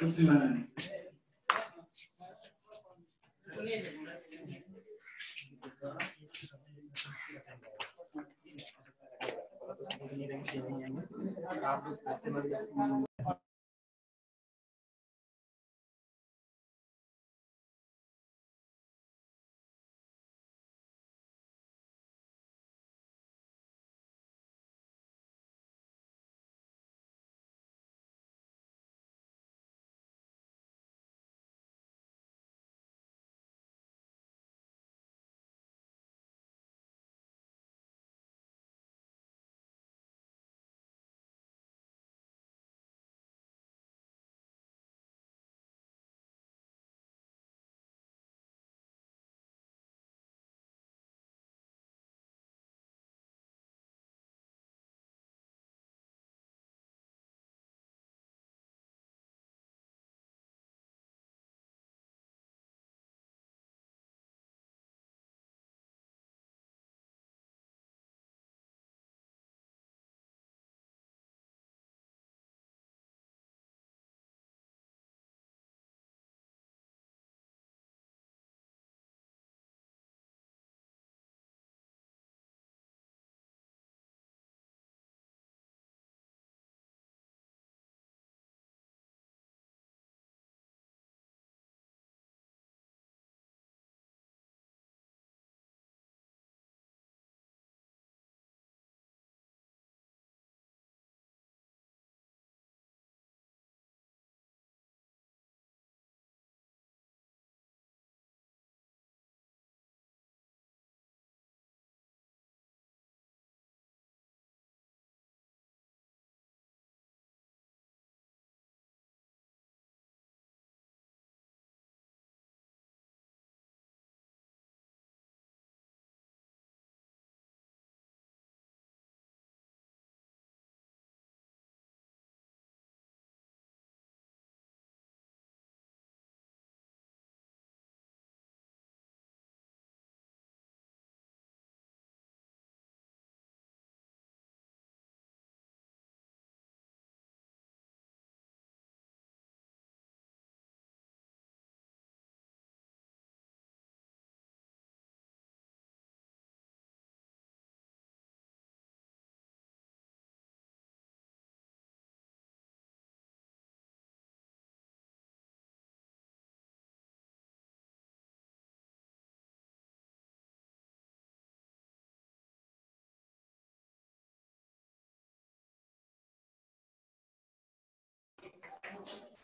Good morning. engineering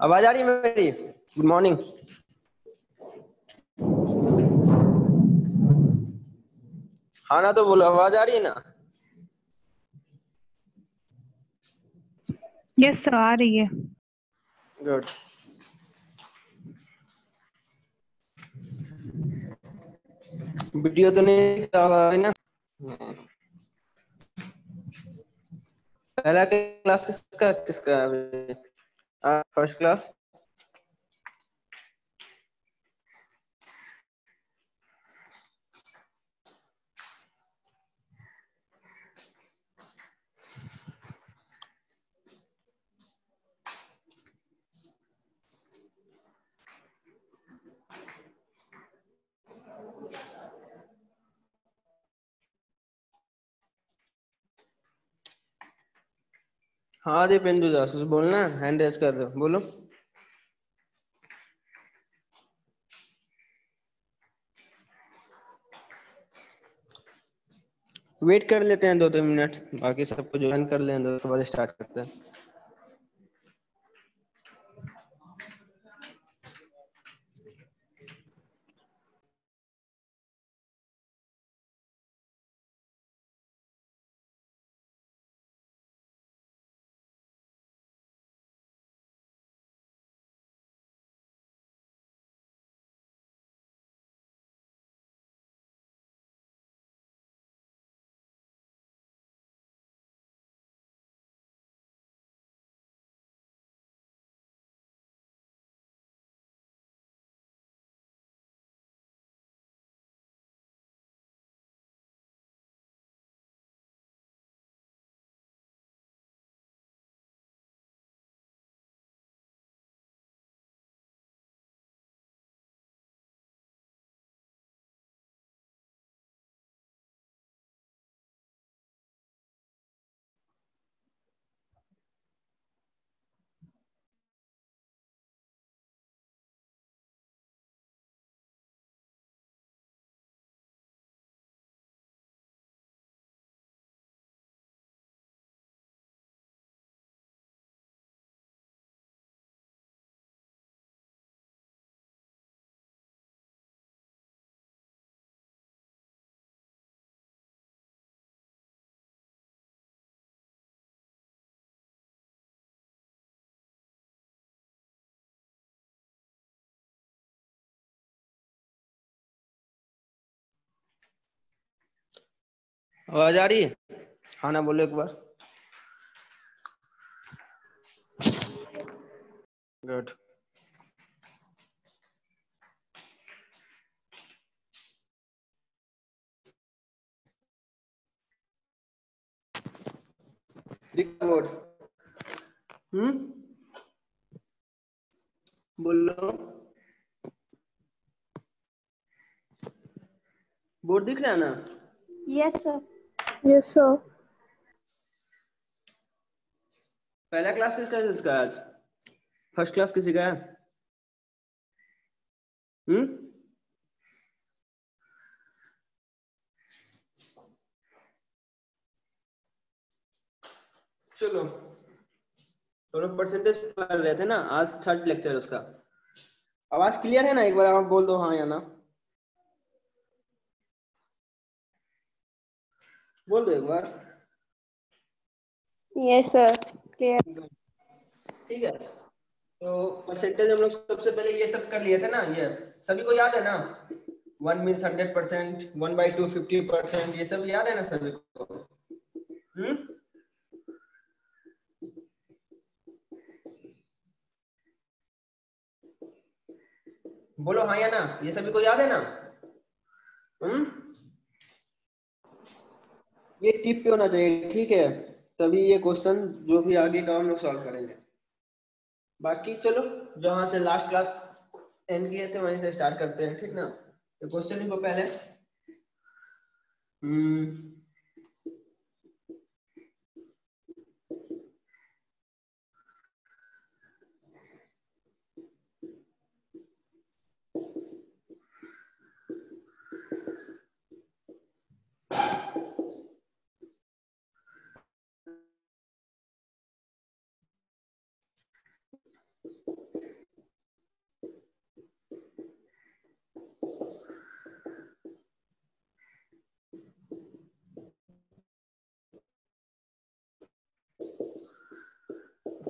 आवाज़ आ रही है मेरी? गुड मॉर्निंग हाँ ना तो बोलो आवाज़ आ रही है ना? यस सर आ रही है। गुड वीडियो तो नहीं होगा है ना? पहला क्लास किसका किसका फ़र्स्ट क्लास हाँ जी दीपेंदु दास, कुछ बोलना हैंड रेस कर रहे हो, बोलो। वेट कर लेते हैं दो तीन मिनट बाकी सबको ज्वाइन कर लें स्टार्ट करते हैं। आवाज़ आ रही है? हाँ ना बोलो एक बार। गुड बोर्ड हम्म बोलो। बोर्ड दिख रहा है ना? यस सर यस सर पहला क्लास किसका है इसका आज? फ़र्स्ट क्लास किसी का है? हम्म? चलो, थोड़ा परसेंटेज पढ़ रहे थे ना, आज थर्ड लेक्चर उसका। आवाज़ क्लियर है ना? एक बार आप बोल दो हाँ या ना। बोल दो एक बार। यस सर क्लियर ठीक है। तो परसेंटेज हम लोग सबसे पहले ये सब कर लिए थे ना ये सभी को याद है ना? One means hundred percent one by two fifty percent ये सब याद है ना सभी को? हम्म? बोलो हाँ या ना ये सभी को याद है ना? हम्म? ये टिप पे होना चाहिए, ठीक है? तभी ये क्वेश्चन जो भी आगे का हम लोग सॉल्व करेंगे। बाकी चलो, जहाँ से लास्ट क्लास एंड किए थे, वहीं से स्टार्ट करते हैं, ठीक ना? तो क्वेश्चन को पहले। हम्म।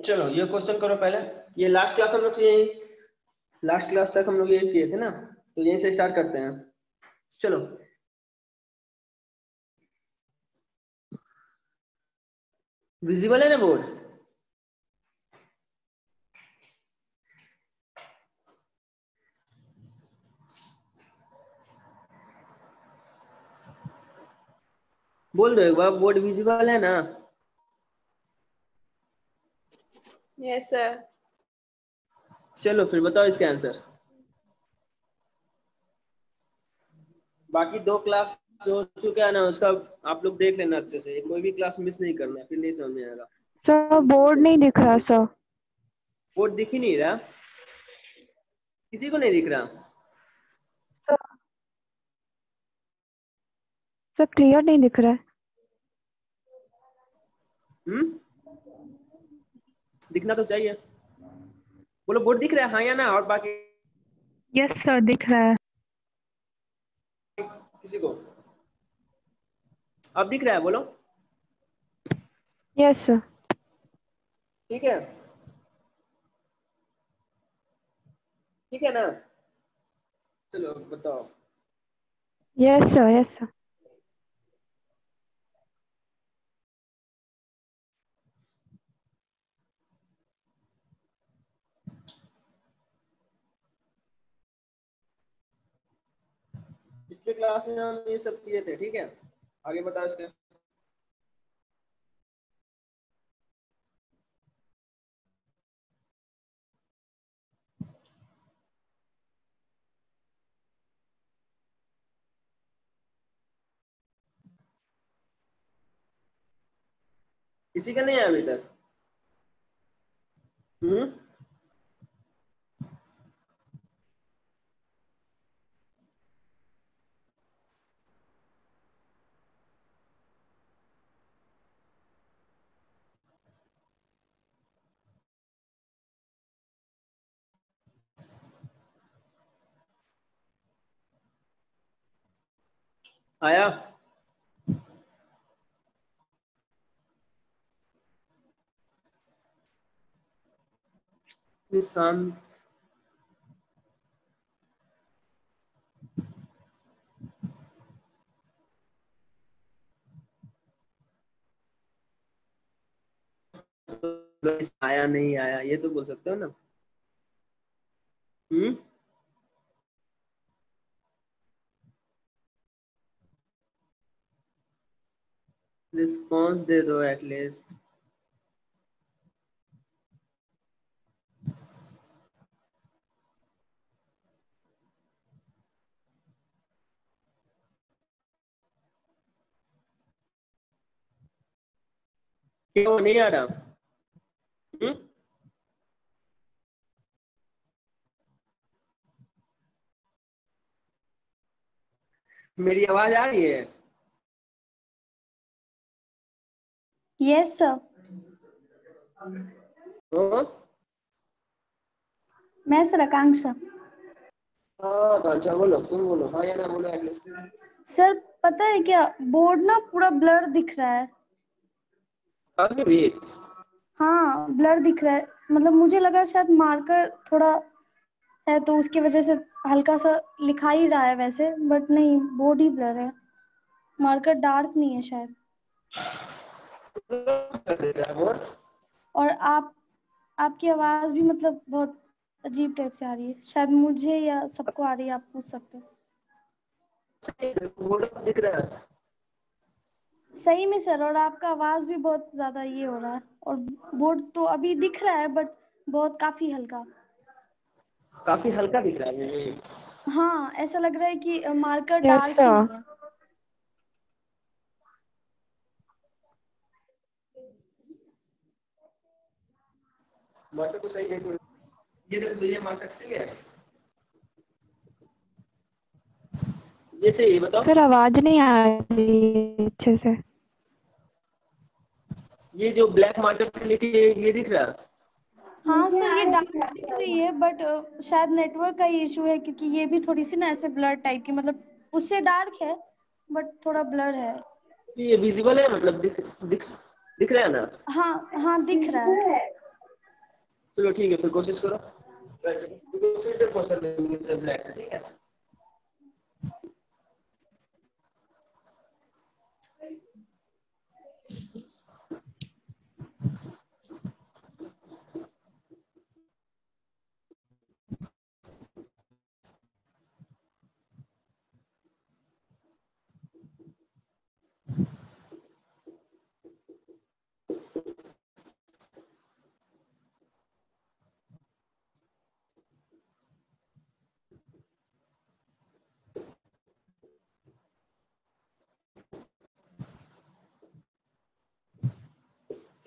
चलो, ये क्वेश्चन करो पहले। ये लास्ट क्लास हम लोग यही लास्ट क्लास तक हम लोग ये किए थे ना? तो यहीं से स्टार्ट करते हैं। चलो। विजिबल है ना बोर्ड बोल दो एक बार बोर्ड विजिबल है ना? यस सर चलो फिर बताओ इसका आंसर बाकी दो क्लास जो हो चुका है ना उसका आप लोग देख लेना अच्छे से। कोई भी क्लास मिस नहीं करना फिर नहीं समझ में आएगा। सर बोर्ड नहीं दिख रहा सर बोर्ड दिख ही नहीं रहा? किसी को नहीं दिख रहा? सर क्लियर नहीं दिख रहा है। हम्म? दिखना तो चाहिए। बोलो बोर्ड दिख रहा है? हाँ या ना? और बाकी? यस सर दिख रहा है। किसी को? अब दिख रहा है बोलो। यस सर ठीक है। ठीक है ना? चलो बताओ। यस सर यस सर पिछले क्लास में हम ये सब किए थे, ठीक है? आगे बताओ इसके। किसी का नहीं है अभी तक? हम्म? आया? निशांत आया नहीं आया ये तो बोल सकते हो ना। हम्म? रिस्पॉन्स दे दो एटलीस्ट क्यों नहीं आ रहा? हम्म? मेरी आवाज़ आ रही है? यस सर हाँ मैं सर आकांक्षा बोलो तुम बोलो हाँ या ना बोलो एटलीस्ट सर पता है क्या बोर्ड ना पूरा ब्लर दिख रहा है अभी भी हाँ ब्लर दिख रहा है मतलब मुझे लगा शायद मार्कर थोड़ा है तो उसकी वजह से हल्का सा लिखा ही रहा है वैसे बट नहीं बोर्ड ही ब्लर है मार्कर डार्क नहीं है शायद कर देता है बोर्ड और आप आपकी आवाज़ भी मतलब बहुत अजीब टाइप से आ रही है। शायद मुझे या सबको आ रही है आप पूछ सकते हो। दिख रहा है सही में सर और आपका आवाज़ भी बहुत ज़्यादा ये हो रहा है। और बोर्ड तो अभी दिख रहा है बट बहुत काफ़ी हल्का। काफ़ी हल्का दिख रहा है हाँ ऐसा लग रहा है कि मार्कर डार्क ही sir. नहीं है मार्कर तो सही है ये देखो ये मार्कर सही है? ये सही बताओ। सर आवाज़ नहीं आ रही अच्छे से। ये जो ब्लैक मार्कर से लेके ये, ये दिख रहा है? हाँ सर ये डार्क दिख रही है बट शायद नेटवर्क का इशू है क्योंकि ये भी थोड़ी सी ना ऐसे ब्लर टाइप की मतलब उससे डार्क है बट थोड़ा ब्लर है। ये विजिबल है मतलब दिख दिख दिख रहा है ना? हाँ हाँ। दिख रहा है। चलो ठीक है फिर कोशिश करो। फिर से क्वेश्चन ठीक है?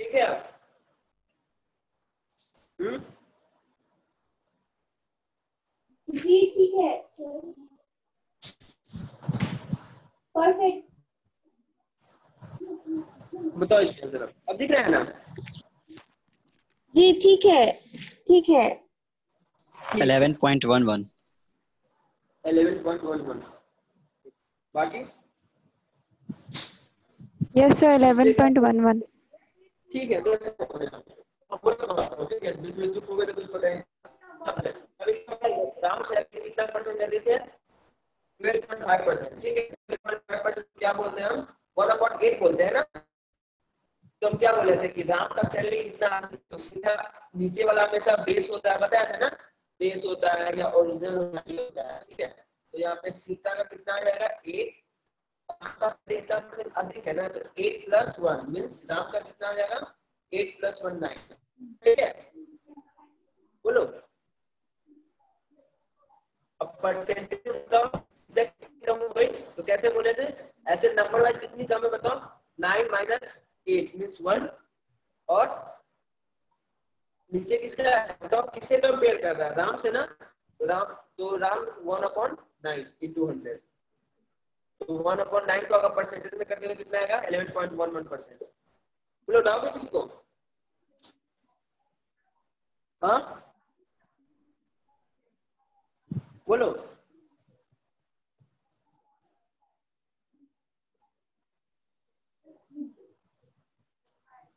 ठीक है हम्म जी ठीक है परफेक्ट बताओ इसके अंदर अब। दिख रहा है ना? जी ठीक है ठीक है। 11.11 11.11 बाकी? Yes sir eleven point one one ठीक है, देखो। ठीक है बीच में चुप हो गए तो कुछ पता अभी राम अभी कितना परसेंट दे देते 12.5 परसेंट ठीक है 12.5 परसेंट क्या बोलते हैं हम? वन अपॉन एट बोलते हैं ना? तो हम क्या बोले थे कि राम का सैलरी इतना तो सीधा नीचे वाला हमेशा बेस होता है, बताया था ना? बेस होता है या ओरिजिनल होता है, ठीक है? तो यहाँ पे सीता का कितना आ जाएगा? एट अधिक है ना तो eight plus one means Ram का कितना आ जाएगा एट प्लस वन नाइन ठीक है बोलो अब परसेंटेज सीधा कम हो गई तो कैसे बोले थे ऐसे नंबर वाइज कितनी कम है बताओ nine minus eight means one और नीचे किसका बताओ किससे कंपेयर कर रहा है? राम से ना? तो राम तो Ram one upon nine into hundred one upon nine को अगर परसेंटेज में करते तो कितना आएगा? Eleven point one one percent बोलो डाउट है किसी को? हाँ? बोलो।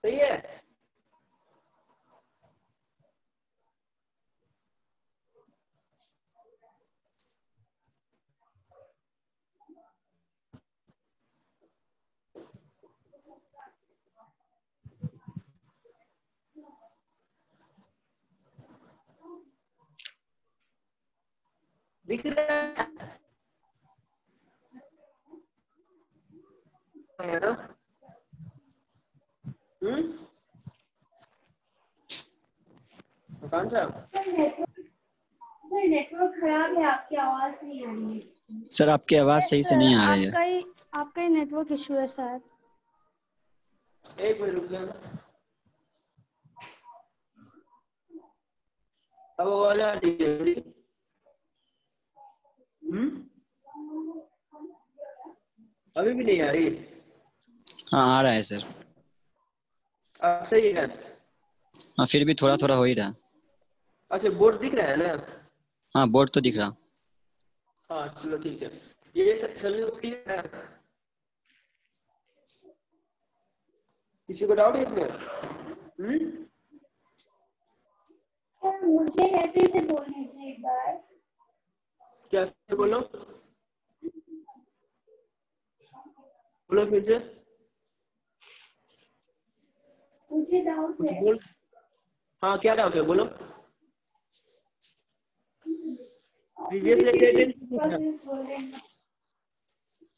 सही है? दिख रहा है? है ना हम्म? कौन सा? सर नेटवर्क खराब है आपकी आवाज़ नहीं आ रही है सर आपकी आवाज़ सही से नहीं आ रही है। आपका ही आपका ही नेटवर्क इशू है शायद। एक मिनट रुक जाना। अब आवाज़ आ रही है? हम्म? अभी भी नहीं आ रही। हाँ आ रहा है सर। अब सही है हाँ फिर भी थोड़ा थोड़ा हो ही रहा। अच्छा बोर्ड दिख रहा है ना? हाँ बोर्ड तो दिख रहा। हाँ चलो ठीक है। ये सभी को क्लियर है? किसी को डाउट है इसमें? हम्म? मुझे ऐसे से बोल लीजिए एक बार। क्या फिर बोलो? बोलो फिर से। मुझे डाउट कुछ बोल। हाँ क्या डाउट है? बोलो। Previous lecture attend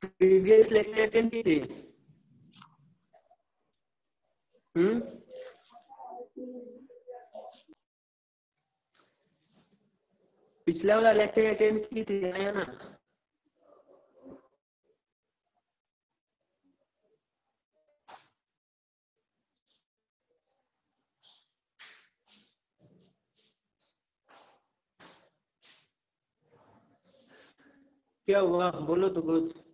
previous lecture attend की थी? हम्म? पिछला वाला लेक्चर अटेंड की थी ना ना? क्या हुआ? बोलो तो कुछ।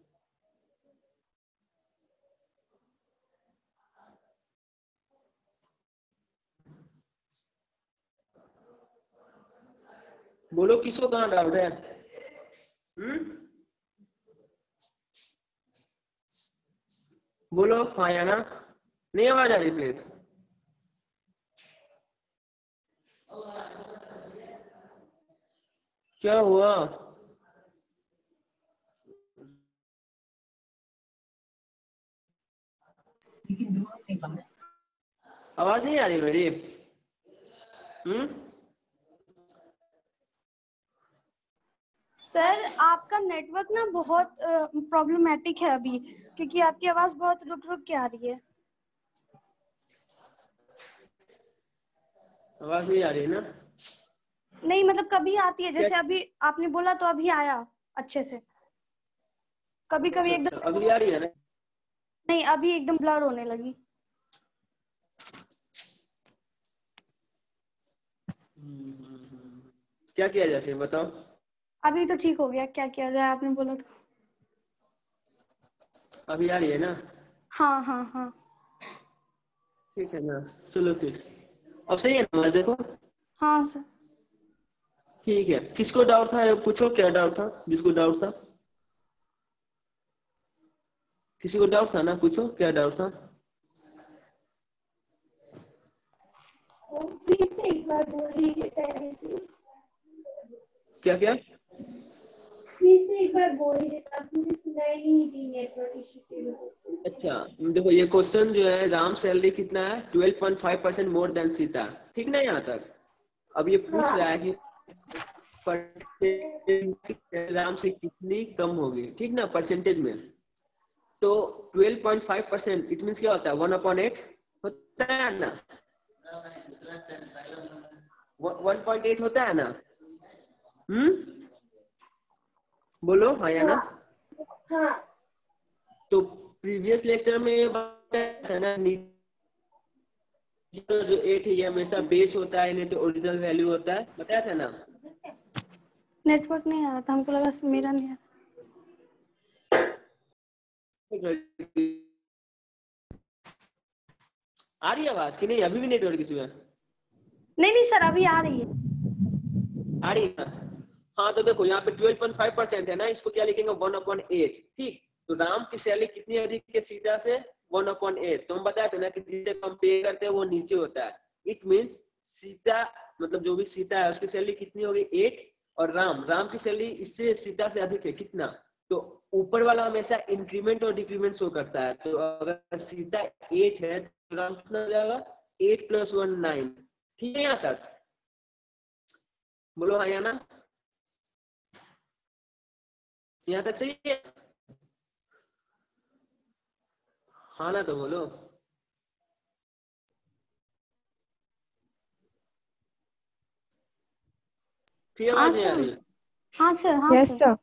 बोलो किसको कहाँ डाल रहे हैं? हम्म? बोलो हाँ या ना? नहीं आवाज़ आ रही प्लीज़ क्या हुआ? आवाज़ नहीं आ रही मेरी। हम्म? सर आपका नेटवर्क ना बहुत प्रॉब्लमेटिक है अभी क्योंकि आपकी आवाज़ बहुत रुक रुक के आ रही है। आवाज़ नहीं आ रही ना? नहीं मतलब कभी आती है जैसे अभी आपने बोला तो अभी आया अच्छे से। कभी कभी अच्छा, एकदम अभी आ रही है ना? नहीं अभी एकदम ब्लर होने लगी। क्या किया जाए बताओ। अभी तो ठीक हो गया क्या किया जाए आपने बोला तो अभी आ रही है ना? हाँ हाँ हाँ। ठीक है ना चलो फिर। अब सही है ना देखो? हाँ सर। ठीक है। किसको डाउट था पूछो क्या डाउट था? जिसको डाउट था? किसी को डाउट था ना पूछो क्या डाउट था? एक बार बोल दीजिए पहले से। क्या क्या? फिर से एक बार बोल दीजिए तब मुझे सुनाई नहीं दी नेटवर्क इशू की वजह अच्छा देखो ये क्वेश्चन जो है राम सैलरी कितना है? 12.5 परसेंट मोर देन सीता। ठीक ना यहाँ तक? अब ये पूछ रहा है कि राम से कितनी कम होगी? ठीक ना परसेंटेज में। तो 12.5 परसेंट इट मीन क्या होता है? वन अपॉन एट होता है ना? वन पॉइंट एट होता है ना? हम्म? बोलो हाँ या ना? हाँ। तो प्रीवियस लेक्चर में ये बताया था ना नीचे जो एट है ये हमेशा बेस होता है नहीं तो ओरिजिनल वैल्यू होता है। बताया था ना? नेटवर्क नहीं आ रहा था हमको लगा मेरा नहीं आ रहा आ रही आवाज़ कि नहीं? अभी भी नेटवर्क इशू है? नहीं नहीं सर अभी आ रही है। आ रही है? हाँ तो देखो, यहाँ पे 12.5 परसेंट है ना, इसको क्या लिखेंगे? वन अपॉन एट ठीक? तो राम की सैलरी कितनी अधिक है सीता से? वन अपॉन एट तो हम बताए थे ना कि जिसे कंपेयर करते हैं, वो नीचे होता है। इट मीन्स सीता मतलब जो भी सीता है, उसकी सैलरी कितनी होगी? एट और राम राम की सैलरी इससे सीता से अधिक है, कितना? तो ऊपर वाला हमेशा इंक्रीमेंट और डिक्रीमेंट शो करता है। तो अगर सीता एट है तो राम कितना हो जाएगा? एट प्लस वन नाइन ठीक है, यहाँ तक? बोलो हाँ या ना? यहाँ तक सही है? हाँ ना तो बोलो। हाँ, रही। हाँ सर हाँ सर।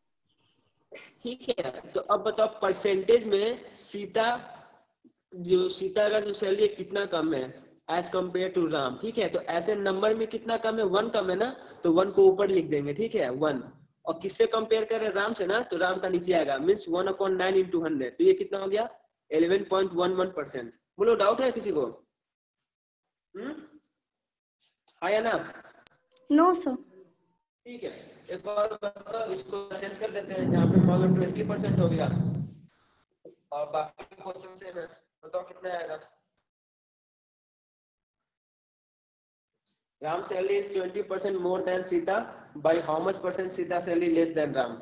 ठीक है तो अब बताओ परसेंटेज में सीता जो सीता का जो सैलरी है कितना कम है एज कंपेयर टू राम ठीक है? तो ऐसे नंबर में कितना कम है? वन कम है ना? तो वन को ऊपर लिख देंगे ठीक है? वन और किससे कंपेयर करें? राम से ना? तो राम का नीचे आएगा। Means one upon nine into hundred तो ये कितना हो गया? Eleven point one one percent बोलो डाउट है किसी को? हम्म? हाँ ना नो सर ठीक है। एक और बताओ इसको चेंज कर देते हैं। यहाँ पे मान लो ट्वेंटी परसेंट हो गया। और बाकी क्वेश्चन से ना? बताओ कितना आएगा? Ram salary is twenty percent more than Sita by how much percent Sita salary less than Ram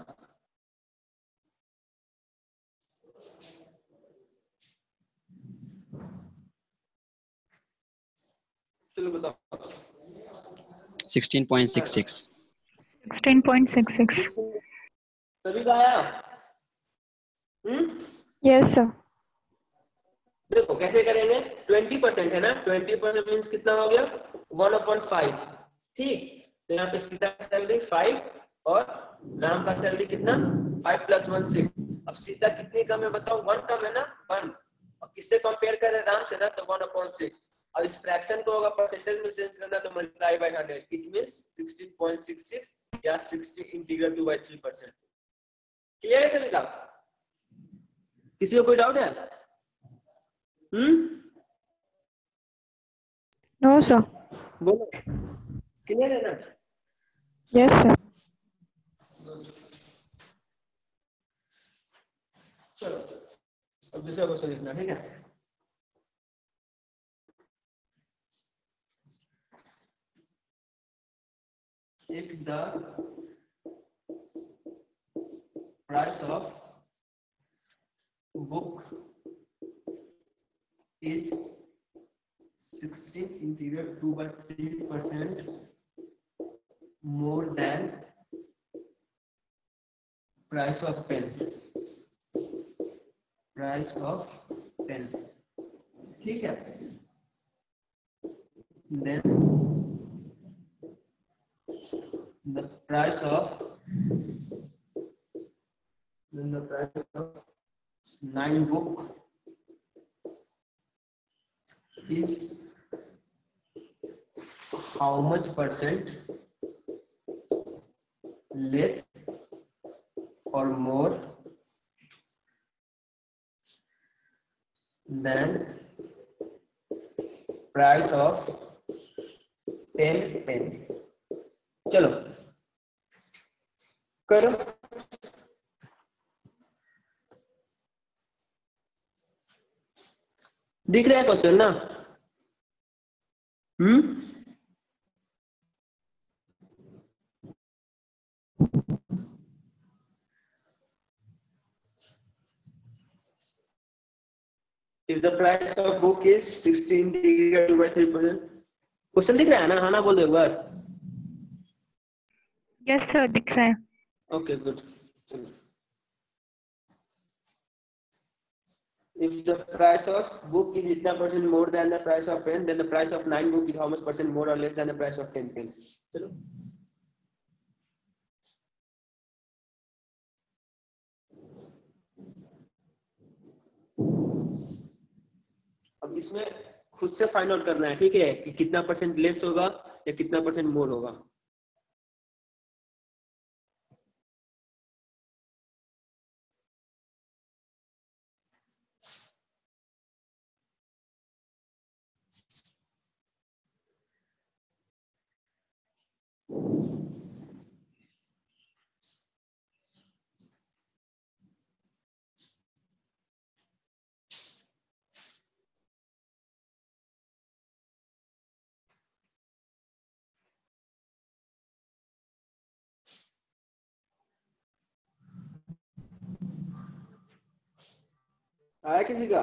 चलो बताओ 16.66 16.66. सभी का आया? हम्म Yes, sir. देखो, कैसे करेंगे? ट्वेंटी परसेंट है ना? ट्वेंटी परसेंट मीन्स कितना हो गया? वन अपॉन फाइव ठीक? तो यहाँ पे सीता का सैलरी फाइव और राम का सैलरी कितना? फाइव प्लस वन सिक्स अब सीता कितनी कम है बताओ वन कम है ना? वन और किससे कंपेयर करें? राम से ना? तो वन अपॉन सिक्स अब इस फ्रैक्शन को अगर परसेंटेज में चेंज करना तो multiply by hundred it means sixteen point six six या sixty integral two by three percent clear है सभी का? किसी को कोई डाउट है? हम्म No, sir. बोलो क्लियर है ना Yes, sir. चलो अब दूसरा क्वेश्चन लिखना ठीक है if the price of book is 16 interior 2 by 3 percent more than price of pen price of pen ठीक है then the price of then the price of nine book is how much percent less or more than price of 10 pen चलो करो दिख रहा है question ना hmm If the price of book is 16 divided by 3 percent, question दिख रहा है ना हाँ ना बोल दो एक बार Yes, sir. दिख रहा है. Okay, good. If the price of book is itna percent more than the price of pen, then the price of nine book is how much percent more or less than the price of ten pen? चलो अब इसमें खुद से find out करना है ठीक है कि कितना परसेंट लेस होगा या कितना परसेंट मोर होगा आया किसी का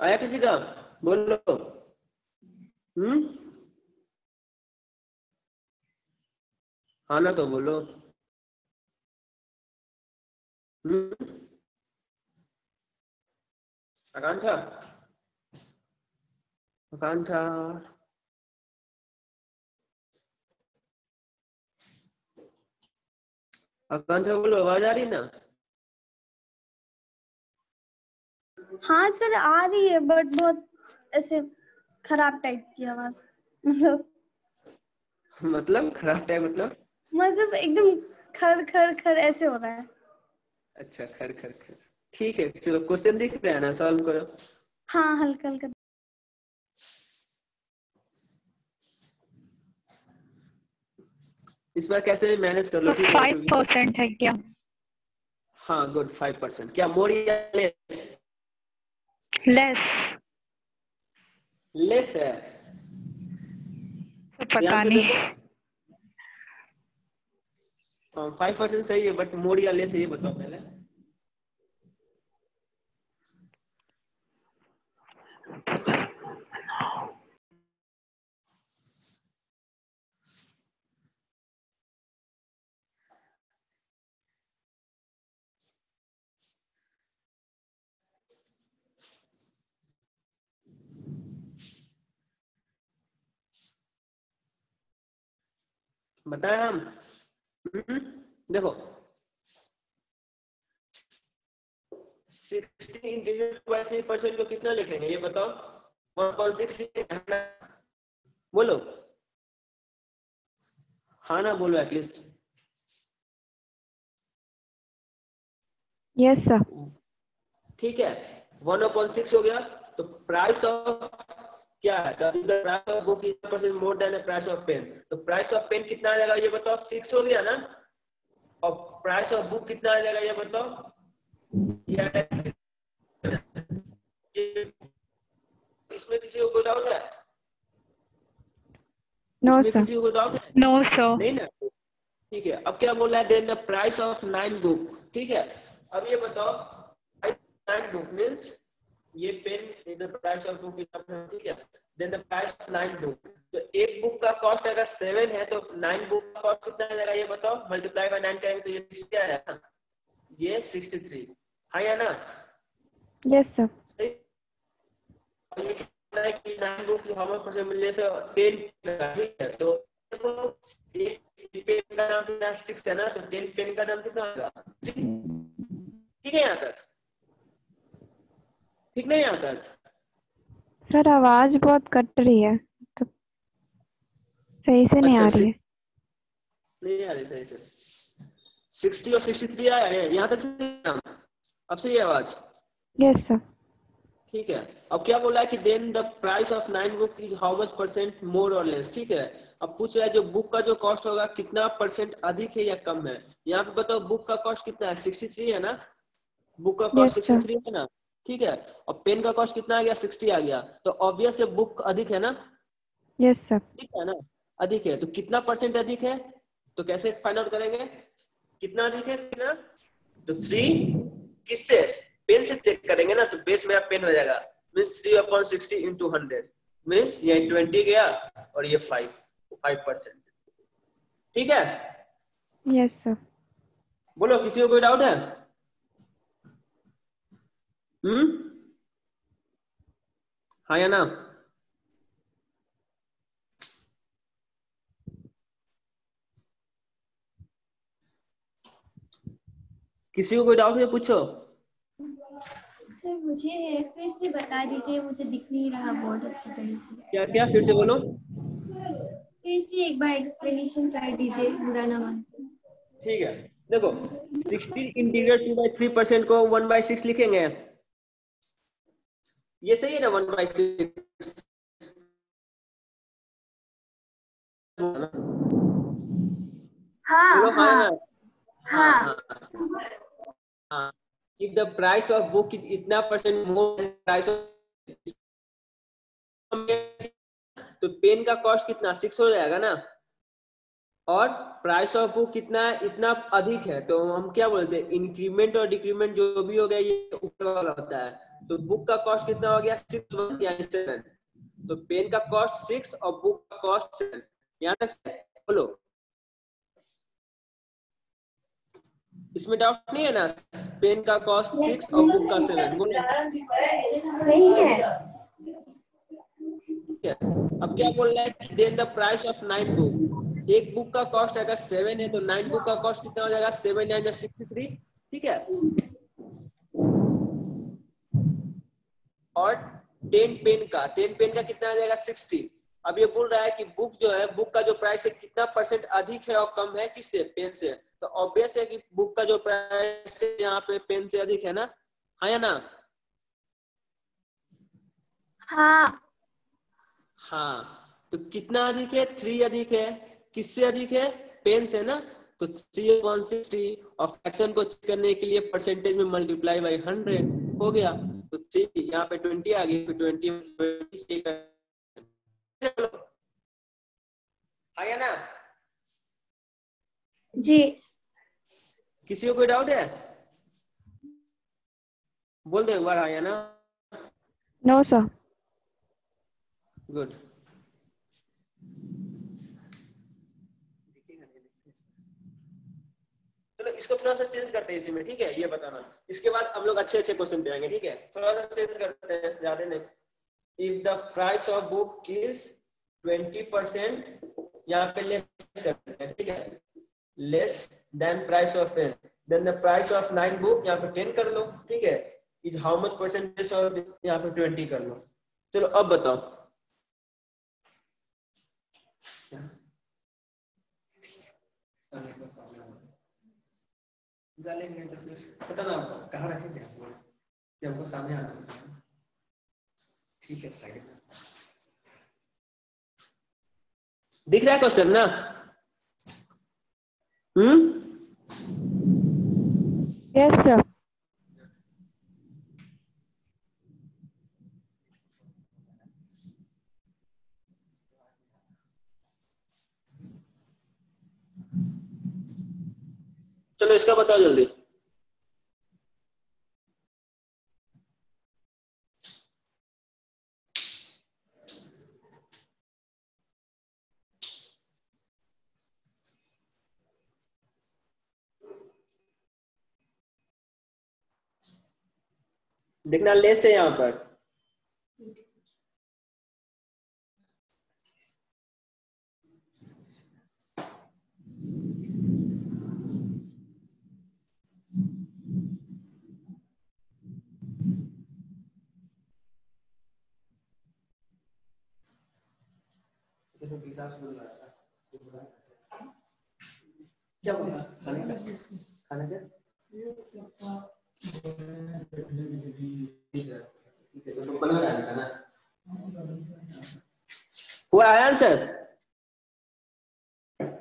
आया किसी का? बोलो। हम्म? हाँ ना तो बोलो। हम्म? आकांक्षा? आकांक्षा? आकांक्षा बोलो, आवाज़ आ रही ना? हाँ सर आ रही है बट बहुत ऐसे खराब टाइप की आवाज़। मतलब मतलब खराब टाइप मतलब? मतलब एकदम खर खर खर ऐसे हो रहा है। अच्छा खर खर खर। ठीक है चलो क्वेश्चन दिख रहा है ना सॉल्व करो। हाँ हल्का हल्का इस बार कैसे मैनेज कर लो फाइव परसेंट है क्या? हाँ गुड फाइव परसेंट क्या मोर या लेस लेस लेस है पता नहीं। फाइव परसेंट सही है बट मोर या लेस है ये बताओ पहले। बताए हम हम्म, देखो। Sixty integrate by three percent को कितना लिखेंगे ये बताओ। वन पॉइंट सिक्स लिखेंगे बोलो। हाँ ना बोलो एटलीस्ट यस सर ठीक है। वन अपॉइंट सिक्स हो गया तो प्राइस ऑफ़ क्या है? Price of book is percent more than price of pen तो प्राइस ऑफ़ पेन कितना आ जाएगा ये बताओ? सिक्स हो गया ना? और प्राइस ऑफ़ बुक कितना आ जाएगा ये बताओ? इसमें किसी को कोई डाउट है? नो सर किसी को डाउट है? नो सर नहीं ना? ठीक है अब क्या बोला है? Then the price of nine book ठीक है अब ये बताओ नाइन बुक मीन्स ये pen the price of book ठीक है। Then the price of nine book तो एक बुक का कॉस्ट अगर सेवन है तो नाइन बुक का कॉस्ट कितना आ जाएगा ये बताओ? मल्टीप्लाई बाय नाइन करेंगे तो ये सिक्सटी आएगा ये सिक्सटी थ्री हाँ या ना? यस सर सही? और ये है कि नाइन बुक की हमें परसेंट मिलने से टेन ठीक है। तो एक पेन का नाम कितना? सिक्स है ना? तो टेन पेन का नाम कितना होगा? ठीक है यहाँ तक? ठीक नहीं तक सर आवाज़ बहुत कट रही है तो सही से नहीं आ अच्छा, रही है। नहीं आ रही सही से। सिक्सटी और सिक्सटी थ्री आया है यहाँ तक सही अब सही आवाज़? यस सर ठीक है। अब क्या बोला है कि then the price of nine book is how much percent more और लेस ठीक है। अब पूछ रहा है जो बुक का जो कॉस्ट होगा कितना परसेंट अधिक है या कम है? यहाँ पे बताओ बुक का कॉस्ट कितना है? सिक्सटी थ्री है ना? बुक का कॉस्ट Yes, सिक्सटी है ना? ठीक है? और पेन का कॉस्ट कितना आ गया? सिक्सटी आ गया। तो ऑब्वियस है बुक अधिक है ना? यस सर ठीक है ना? अधिक है। तो कितना परसेंट अधिक है? तो कैसे फाइंड आउट करेंगे? कितना अधिक है? कितना? तो थ्री किससे? पेन से चेक करेंगे ना? तो बेस मेरा पेन हो जाएगा। Means three upon sixty into hundred means ये ट्वेंटी गया और ये फाइव फाइव परसेंट ठीक है? यस yes, सर बोलो किसी को कोई डाउट है? हम्म हाँ या ना किसी को कोई डाउट है पूछो। सर मुझे फिर से बता दीजिए मुझे दिख नहीं रहा बहुत अच्छी तरह से। क्या क्या? फिर से बोलो। फिर से एक बार एक्सप्लेनेशन कर दीजिए बुरा ना मान। ठीक है। देखो sixty integrate two by three percent को वन बाई सिक्स लिखेंगे। ये सही है ना वन बाई सिक्स हाँ हाँ हाँ। हाँ। हाँ if the price of book is इतना percent more than price of तो पेन का कॉस्ट कितना? सिक्स हो जाएगा ना? और प्राइस ऑफ़ बुक कितना? है इतना अधिक है तो हम क्या बोलते हैं? इंक्रीमेंट और डिक्रीमेंट जो भी हो गया ये ऊपर वाला होता है। तो बुक का कॉस्ट कितना हो गया सिक्स वन सेवन तो पेन का कॉस्ट सिक्स और बुक का कॉस्ट सेवन यहाँ तक बोलो इसमें डाउट नहीं है ना पेन का कॉस्ट सिक्स और बुक का सेवन बोलो नहीं है ठीक है अब क्या बोल रहा है then the price of nine book एक बुक का कॉस्ट अगर सेवन है तो नाइन बुक का कॉस्ट कितना हो जाएगा सेवन नाइन सिक्सटी थ्री ठीक है और टेन पेन का टेन पेन का कितना आ जाएगा? सिक्सटी अब ये बोल रहा है कि बुक जो है बुक का जो प्राइस है कितना परसेंट अधिक है और कम है? किससे? पेन से। तो ऑब्वियस है कि बुक का जो प्राइस है यहाँ पे पेन से अधिक है ना? हाँ या ना? हाँ। हाँ। तो कितना अधिक है? थ्री अधिक है। किससे अधिक है? पेन से ना? तो थ्री वन सिक्सटी और फ्रैक्शन को करने के लिए परसेंटेज में मल्टीप्लाई बाई हंड्रेड हो गया। यहाँ पे ट्वेंटी आ गई ट्वेंटी आया ना? जी। किसी को कोई डाउट है? बोल दो एक बार आया ना? नो सर गुड चलो इसको थोड़ा सा चेंज करते हैं इसी में, ठीक है? ये बताना। इसके बाद हम लोग अच्छे अच्छे क्वेश्चन आएँगे, ठीक है? थोड़ा सा चेंज करते हैं, ज़्यादा नहीं। If the price of book is twenty percent यहाँ पे लेस करते हैं, ठीक है? Less than price of pen then the price of nine book यहाँ पे टेन कर लो, ठीक है? Is how much percentage of यहाँ पे ट्वेंटी कर लो। चलो, अब बताओ। डालेंगे तो पता ना कहाँ रखेंगे कि हमको सामने आना ठीक है, साइड दिख रहा है क्वेश्चन ना? हम्म? यस सर चलो इसका बताओ जल्दी। देखना लेस है यहाँ पर। क्या बोला खाने का? हुआ है आंसर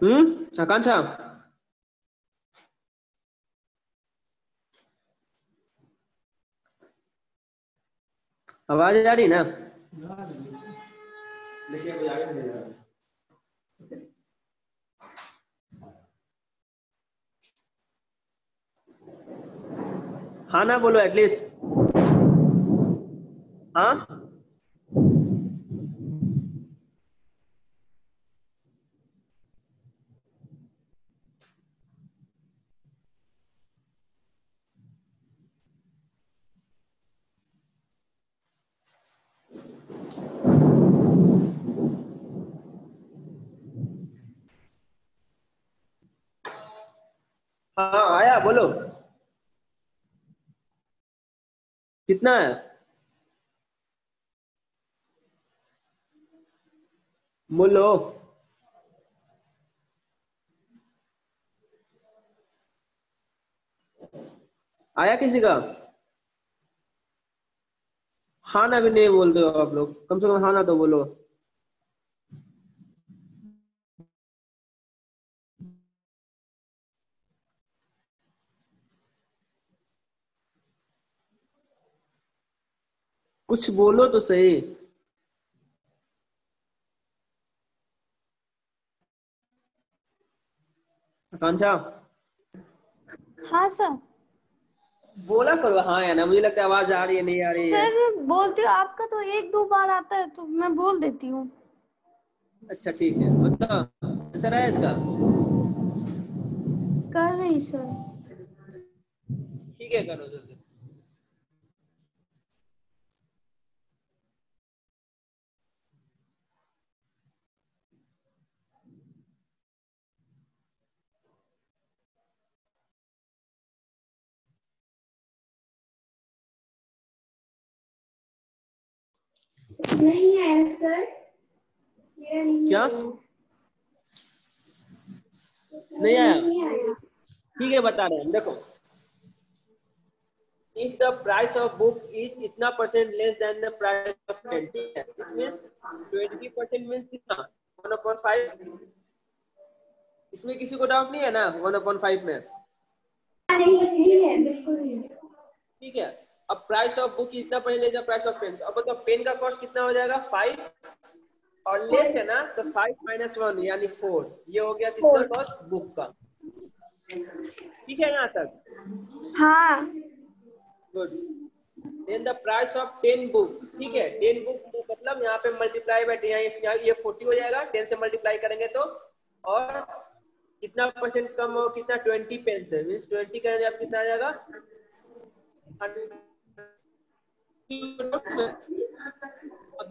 हम्म आकांक्षा आवाज़ आ रही ना? देखिए आगे नहीं जा रहा हाँ ना बोलो एटलीस्ट हाँ हाँ आया बोलो कितना है? बोलो। आया किसी का? हाँ ना भी नहीं बोलते हो आप लोग। कम से कम हाँ ना तो बोलो। कुछ बोलो तो सही। मांझा हाँ सर। बोला करो हाँ या ना मुझे लगता है आवाज़ आ रही है नहीं आ रही है। सर बोलती हूँ आपका तो एक दो बार आता है तो मैं बोल देती हूँ। अच्छा ठीक है। बताओ आंसर है इसका? कर रही सर। ठीक है करो जल्दी। नहीं आया सर क्या? नहीं आया। ठीक है बता रहे हैं। देखो। If the price of book is इतना percent less than the price of pen 20 percent means कितना? 1 upon 5 इसमें किसी को डाउट नहीं है ना? 1 upon 5 में। नहीं है बिल्कुल ठीक है। अब प्राइस ऑफ़ बुक इतना less the price of pen अब बताओ पेन का कॉस्ट कितना हो जाएगा? 5 और लेस है ना तो फाइव माइनस वन यानी फोर ये हो गया किसका कॉस्ट बुक का। ठीक है यहाँ तक हाँ। Good then the price of ten book ठीक है टेन बुक मतलब यहाँ पे मल्टीप्लाई बाय यहाँ ये फोर्टी हो जाएगा। टेन से मल्टीप्लाई करेंगे तो और कितना परसेंट कम हो कितना? ट्वेंटी पेन से मीन्स ट्वेंटी करेंगे अब कितना आ जाएगा?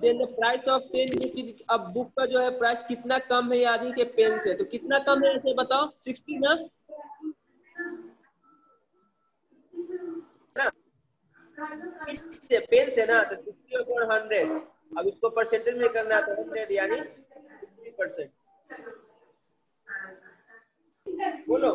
Then price of ten book अब बुक का जो है प्राइस कितना कम है आदि के पेन से। तो कितना कम है ऐसे बताओ? सिक्सटी ना? इससे पेन से ना तो सिक्सटी अपॉन हंड्रेड अब इसको परसेंटेज में करना है तो हंड्रेड यानी परसेंट बोलो।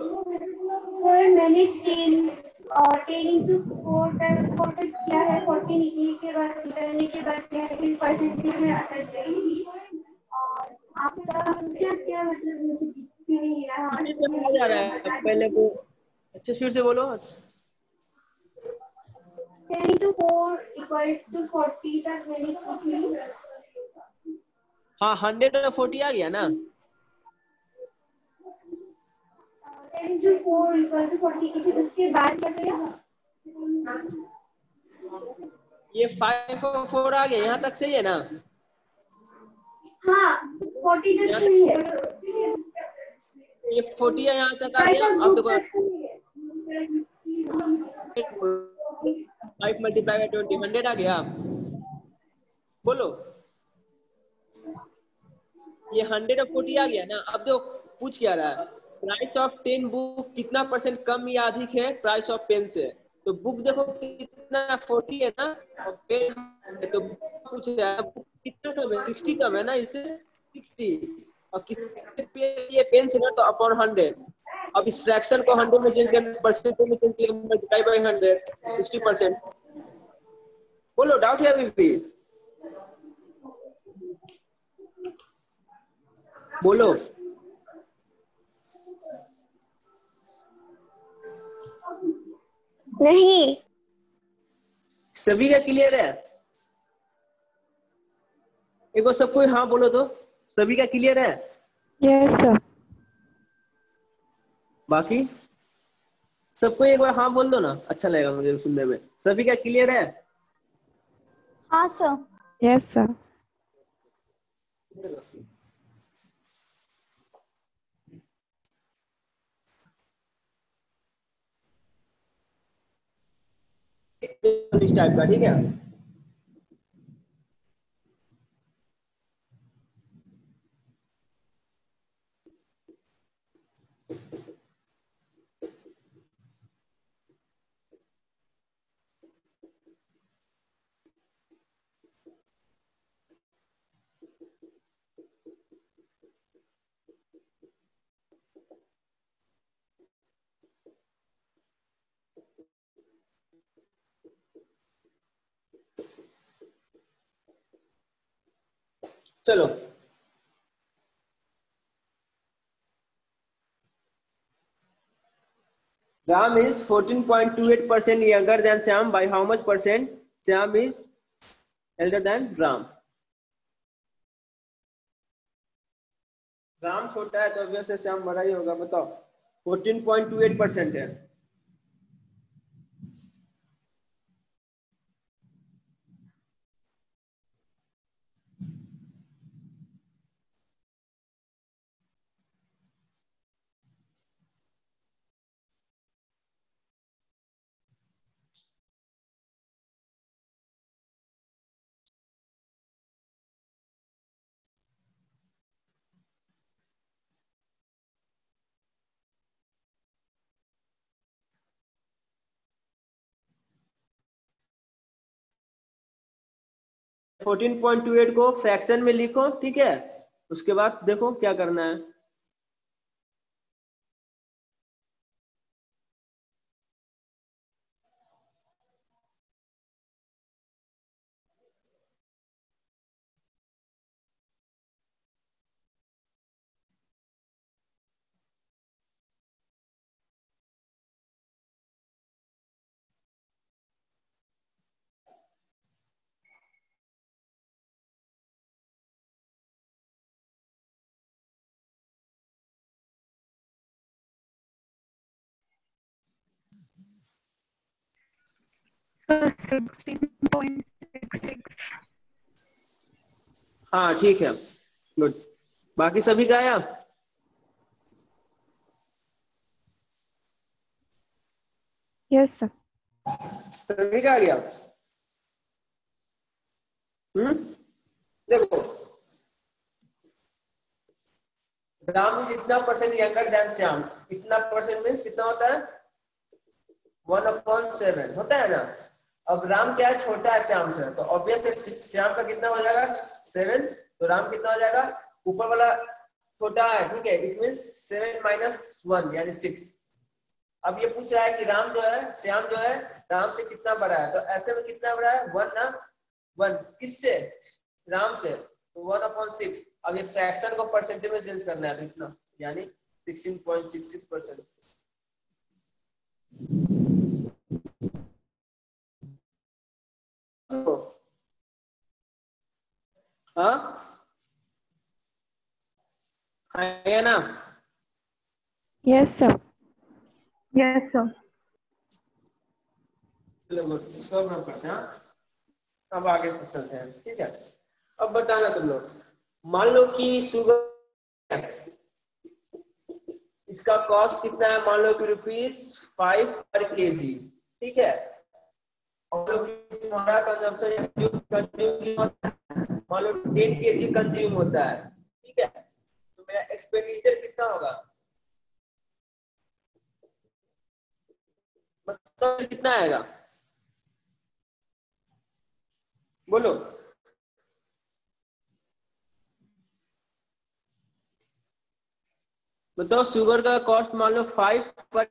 सर मैंने टेन और टेन इंटू फोर फोर किया है फोर्टी निकलने के बाद निकलने के बाद क्या है परसेंटेज में आता है आपका क्या क्या मतलब मुझे दिख नहीं रहा पे आ जा रहा है। पहले वो अच्छे फिर से बोलो ten into four equal to forty तक मैंने की हाँ हंड्रेड और फोर्टी आ गया ना? फोर इक्वल टू उसके बाद क्या ये फाइव और फोर आ गया यहाँ तक सही है ना? हाँ फोर्टी तक सही है। ये फोर्टी है यहाँ तक आ गया। अब देखो। Five multiply by twenty hundred आ गया। बोलो। ये हंड्रेड और फोर्टी आ गया ना? अब देखो पूछ क्या रहा है? प्राइस ऑफ़ टेन बुक कितना परसेंट कम या अधिक है? प्राइस ऑफ़ पेन से। तो बुक देखो कितना फोर्टी है ना? और पेन तो पूछ रहा है कितना कम है? सिक्सटी कम है ना इससे? सिक्सटी और किस पेन से ना तो अपॉन हंड्रेड अब इस फ्रैक्शन को हंड्रेड में चेंज करने परसेंटेज में चेंज किया multiply by hundred sixty percent बोलो डाउट है अभी भी? बोलो। नहीं। सभी का क्लियर है? एक बार सब कोई हाँ बोलो तो। सभी का क्लियर है? यस सर बाकी? सबको एक बार हाँ बोल दो ना। अच्छा लगेगा मुझे सुनने में। सभी का क्लियर है? हाँ सर यस सर टाइप का ठीक है? चलो। Ram is 14.28 percent younger than Shyam by how much percent Shyam is elder than Ram Ram छोटा है तो अभी से श्याम बड़ा ही होगा, बताओ। 14.28 परसेंट है। फोर्टीन पॉइंट टू एट को फ्रैक्शन में लिखो, ठीक है? उसके बाद देखो क्या करना है। हाँ ठीक है। गुड बाकी सभी का आया यस सर सभी का आ गया? हम्म? देखो। राम इज़ इतना परसेंट यंगर देन श्याम इतना परसेंट मीन्स कितना होता है? वन अपॉन सेवन होता है ना? अब राम क्या है? छोटा है श्याम से। तो ऑब्वियस श्याम का कितना हो जाएगा? सेवन तो राम कितना हो जाएगा? ऊपर वाला छोटा है, ठीक है? It mean seven minus one यानी सिक्स अब ये पूछ रहा है कि राम जो है, श्याम जो है, राम से कितना बड़ा है? तो ऐसे में कितना बड़ा है? वन ना वन किससे? राम से। तो वन अपॉन सिक्स अब ये फ्रैक्शन को परसेंटेज में चेंज करना है तो इतना। यानी sixteen point six six percent हाँ? है ना? यस सर यस सर चलो करते हाँ? अब आगे चलते हैं ठीक है? अब बताना तुम लोग। मान लो कि शुगर इसका कॉस्ट कितना है? मान लो कि रुपीज़ फाइव पर के जी ठीक है? कंज्यूम होता है ठीक है? तो मेरा एक्सपेंडिचर कितना होगा? मतलब कितना आएगा? बोलो। बताओ शुगर का कॉस्ट मान लो five per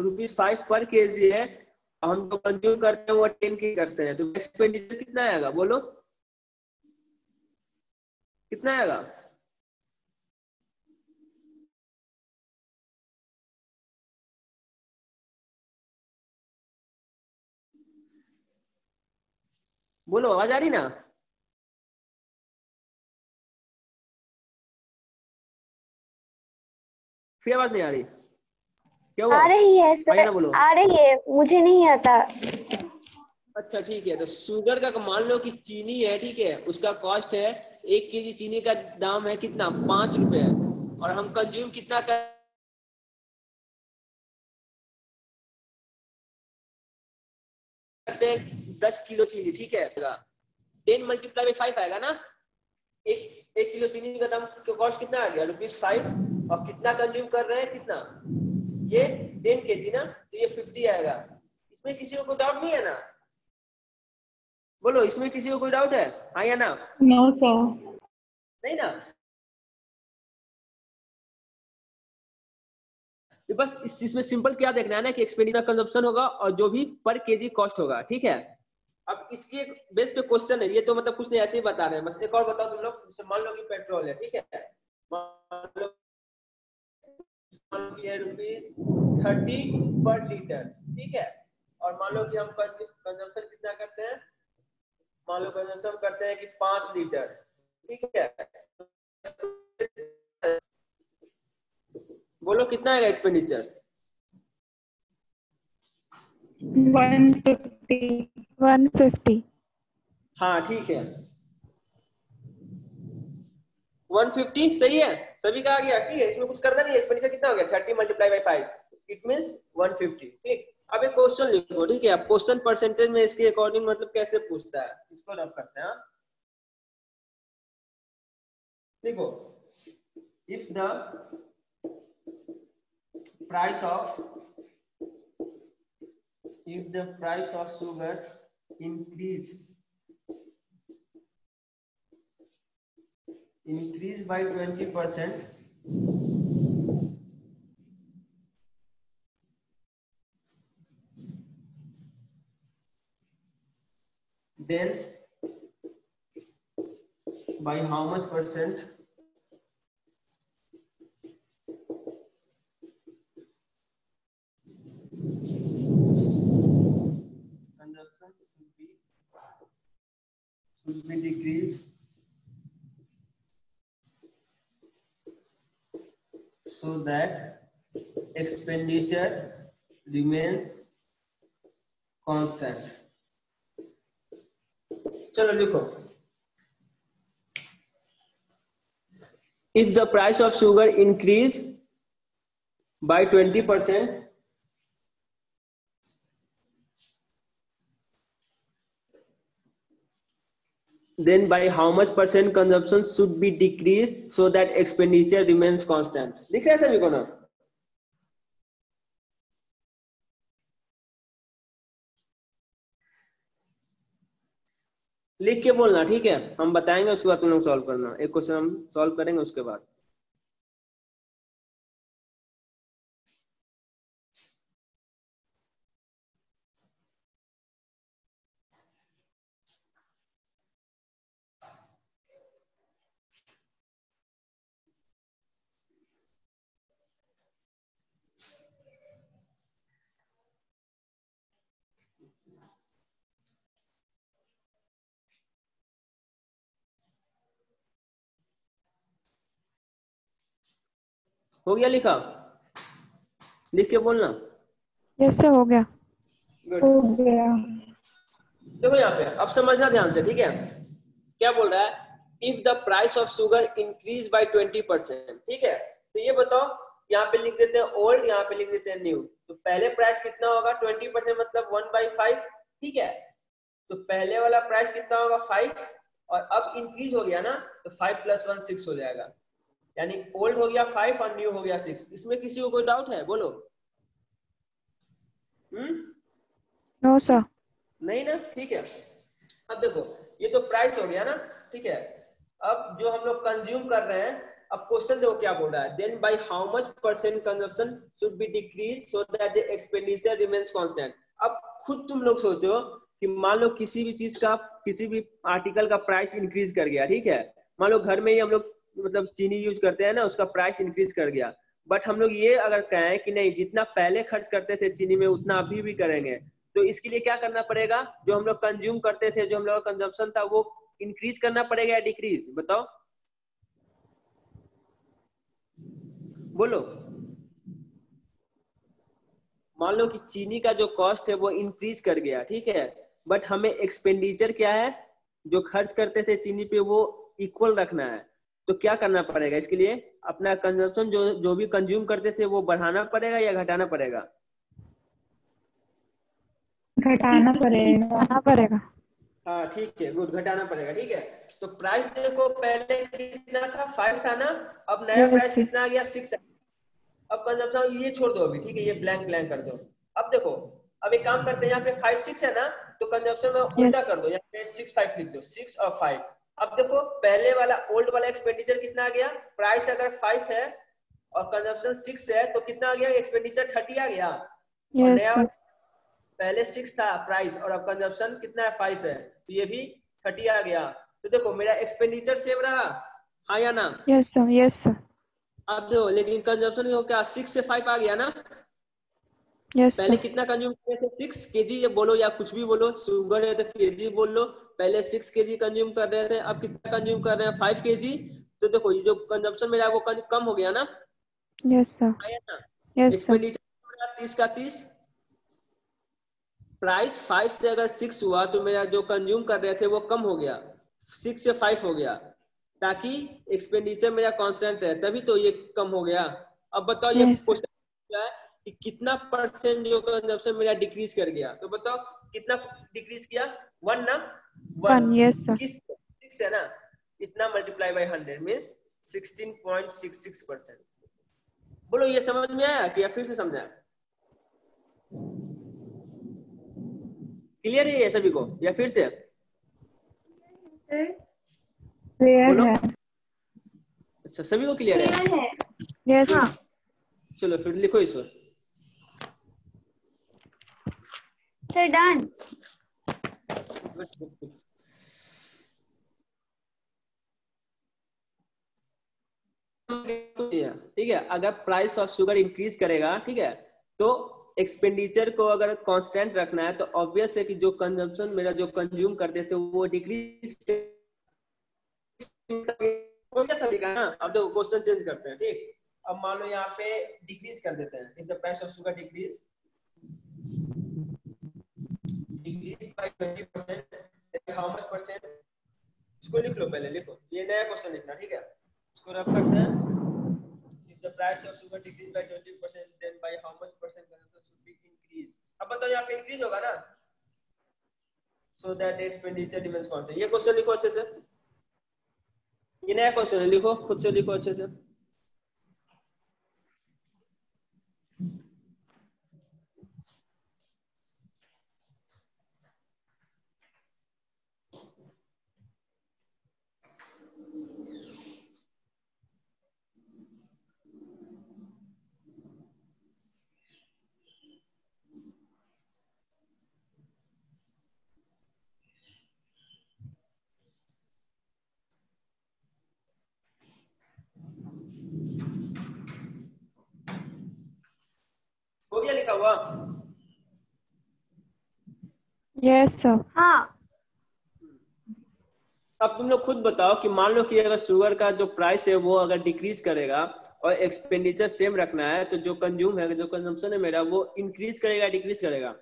rupees five per K G है हम जो कंज्यूम करते हैं, वो टेन की करते हैं। तो एक्सपेंडिचर कितना आएगा? बोलो। कितना आएगा? बोलो, आवाज़ आ रही ना? फिर आवाज़ नहीं आ रही। क्या हुआ? आ रही है सर। बोलो। आ रही है मुझे नहीं आता। अच्छा ठीक है तो शुगर का मान लो कि चीनी है ठीक है उसका कॉस्ट है एक के जी चीनी का दाम है कितना? पाँच रुपए और हम कंज्यूम कितना कर करते हैं दस किलो चीनी ठीक है? टेन मल्टीप्लाई बाई फाइव आएगा ना? एक एक किलो चीनी का दाम कॉस्ट कितना आ गया? रुपीज़ फाइव और कितना कंज्यूम कर रहे हैं? कितना? ये टेन के जी ना तो ये फिफ्टी आएगा। इसमें किसी को कोई डाउट नहीं है ना? बोलो इसमें किसी को कोई डाउट है? हाँ या ना? नो no, सर नहीं ना? तो बस इस इसमें सिंपल क्या देखना है ना कि एक्सपेंडिचर कंजप्शन होगा और जो भी पर केजी कॉस्ट होगा ठीक है? अब इसके बेस पे क्वेश्चन है ये तो मतलब कुछ नहीं ऐसे ही बता रहे हैं। बस एक और बताओ तुम लोग मान लो कि पेट्रोल है ठीक है? मान लो रुपीज़ थर्टी पर लीटर ठीक है? और मान लो कि हम कंजम्पशन कितना करते हैं? मान लो कंजम्पशन करते हैं कि पाँच लीटर ठीक है? बोलो कितना आएगा expenditure one fifty one fifty हाँ ठीक है। 150, सही है। सभी का आ गया, ठीक है। इसमें कुछ करना नहीं है। एक्सपेंडिचर कितना हो गया? 30 मल्टीप्लाई बाई 5 इट मींस 150 ठीक। अब एक क्वेश्चन लिखो, ठीक है। क्वेश्चन परसेंटेज में इसके अकॉर्डिंग मतलब कैसे पूछता है? इसको रब करते हैं हाँ? देखो if the price of if the price of sugar increase increase by 20 percent. Then by how much percent? Consumption should be should be decreased so that expenditure remains constant चलो लिखो if the price of sugar increase by 20 percent then by how much percent consumption should be decreased so that expenditure remains constant दिख रहा है सभी को ना लिख के बोलना ठीक है हम बताएँगे उसके बाद तुम लोग सॉल्व करना एक क्वेश्चन हम सॉल्व करेंगे उसके बाद हो गया लिखा? लिख के बोलना। यस सर हो गया। हो गया। देखो यहाँ पे अब समझना ध्यान से ठीक है? क्या बोल रहा है? If the price of sugar increase by twenty percent ठीक है? तो ये बताओ यहाँ पे लिख देते हैं ओल्ड यहाँ पे लिख देते हैं न्यू तो पहले प्राइस कितना होगा? ट्वेंटी परसेंट मतलब वन बाई फाइव ठीक है? तो पहले वाला प्राइस कितना होगा? फाइव और अब इंक्रीज हो गया ना तो फाइव प्लस वन सिक्स हो जाएगा। यानी ओल्ड हो गया फाइव और न्यू हो गया सिक्स इसमें किसी को कोई डाउट है? बोलो। हम्म? नो सर नहीं ना? ठीक है। अब देखो ये तो प्राइस हो गया ना? ठीक है। अब जो हम लोग कंज्यूम कर रहे हैं अब क्वेश्चन देखो क्या बोल रहा है। Then by how much percent consumption should be decrease so that the expenditure remains constant अब खुद तुम लोग सोचो कि मान लो किसी भी चीज़ का किसी भी आर्टिकल का प्राइस इंक्रीज कर गया ठीक है? मान लो घर में ही हम लोग मतलब चीनी यूज़ करते हैं ना, उसका प्राइस इंक्रीज कर गया। बट हम लोग ये अगर कहें कि नहीं, जितना पहले खर्च करते थे चीनी में, उतना अभी भी करेंगे। तो इसके लिए क्या करना पड़ेगा? जो हम लोग कंज्यूम करते थे, जो हम लोग का कंजम्पशन था, वो इंक्रीज करना पड़ेगा या डिक्रीज बताओ। बोलो। मान लो कि चीनी का जो कॉस्ट है, वो इंक्रीज कर गया, ठीक है? बट हमें एक्सपेंडिचर क्या है? जो खर्च करते थे चीनी पे, वो इक्वल रखना है। तो क्या करना पड़ेगा? इसके लिए अपना कंजम्पशन जो जो भी कंज्यूम करते थे वो बढ़ाना पड़ेगा या घटाना पड़ेगा? घटाना पड़ेगा। घटाना पड़ेगा। हाँ ठीक है गुड घटाना पड़ेगा ठीक है। तो प्राइस देखो पहले कितना था? फाइव था ना? अब नया प्राइस कितना आ गया? सिक्स अब कंजम्पशन ये छोड़ दो अभी ठीक है ये ब्लैंक ब्लैंक कर दो। अब देखो अब एक काम करते हैं यहाँ पे फाइव सिक्स है ना? तो कंजम्पशन में उल्टा कर दो यहाँ पे सिक्स फाइव लिख दो। सिक्स और फाइव अब देखो पहले वाला ओल्ड वाला एक्सपेंडिचर कितना आ गया? प्राइस अगर फाइव है और कंजम्पशन सिक्स है तो कितना आ गया? एक्सपेंडिचर थर्टी आ गया। और नया पहले सिक्स था प्राइस और अब कंजप्शन कितना है? फाइव है। तो ये भी थर्टी आ गया। तो देखो मेरा एक्सपेंडिचर सेम रहा। हाँ या ना? यस सर यस सर अब देखो लेकिन कंजप्शन हो क्या? सिक्स से फाइव आ गया ना? यस पहले कितना कंज्यूम कर रहे थे? सिक्स के जी बोलो या कुछ भी बोलो शुगर है तो के जी बोल लो। पहले सिक्स के जी कंज्यूम कर रहे थे अब कितना कंज्यूम कर रहे हैं? फाइव के जी तो देखो ये जो कंजप्शन मेरा वो कम हो गया ना? यस सर तीस का तीस? प्राइस फाइव से अगर सिक्स हुआ तो मेरा जो कंज्यूम कर रहे थे वो कम हो गया। सिक्स से फाइव हो गया। ताकि एक्सपेंडिचर मेरा कांस्टेंट रहे तभी तो ये कम हो गया। अब बताओ ये क्वेश्चन क्या है? कि कितना परसेंट जो कंजप्शन मेरा डिक्रीज कर गया तो बताओ कितना डिक्रीज किया? वन ना? वन यस सर सिक्स है ना? इतना multiply by hundred means sixteen point six six percent बोलो ये समझ में आया कि या फिर से समझाया? क्लियर है ये सभी को? या फिर से? क्लियर बोलो। अच्छा सभी को क्लियर है? है। हाँ। चलो फिर लिखो इस पर सर डन ठीक है, अगर प्राइस ऑफ़ शुगर इंक्रीज करेगा, ठीक है तो एक्सपेंडिचर को अगर कांस्टेंट रखना है तो ऑब्वियस है कि जो कंजम्पशन मेरा, जो कंज्यूम करते थे, वो डिक्रीज ना अब देखो क्वेश्चन चेंज करते हैं, ठीक। अब मान लो यहाँ पे डिक्रीज कर देते हैं if the price of sugar decrease decrease by 20% how much percent इसको लिख लो पहले लिखो ये नया क्वेश्चन लिखना ठीक है इसको रब करते हैं if the price of sugar decrease by 20% then by how much percent consumption should be increased अब बताओ यहाँ पे इंक्रीज होगा ना so that expenditure remains constant ये क्वेश्चन लिखो अच्छे से ये नया क्वेश्चन है लिखो खुद से लिखो अच्छे से हो गया लिखा हुआ? यस सर हाँ। अब तुम लोग खुद बताओ कि मान लो कि अगर शुगर का जो प्राइस है वो अगर डिक्रीज करेगा और एक्सपेंडिचर सेम रखना है तो जो कंज्यूम है जो कंजम्पशन है मेरा वो इंक्रीज करेगा डिक्रीज करेगा?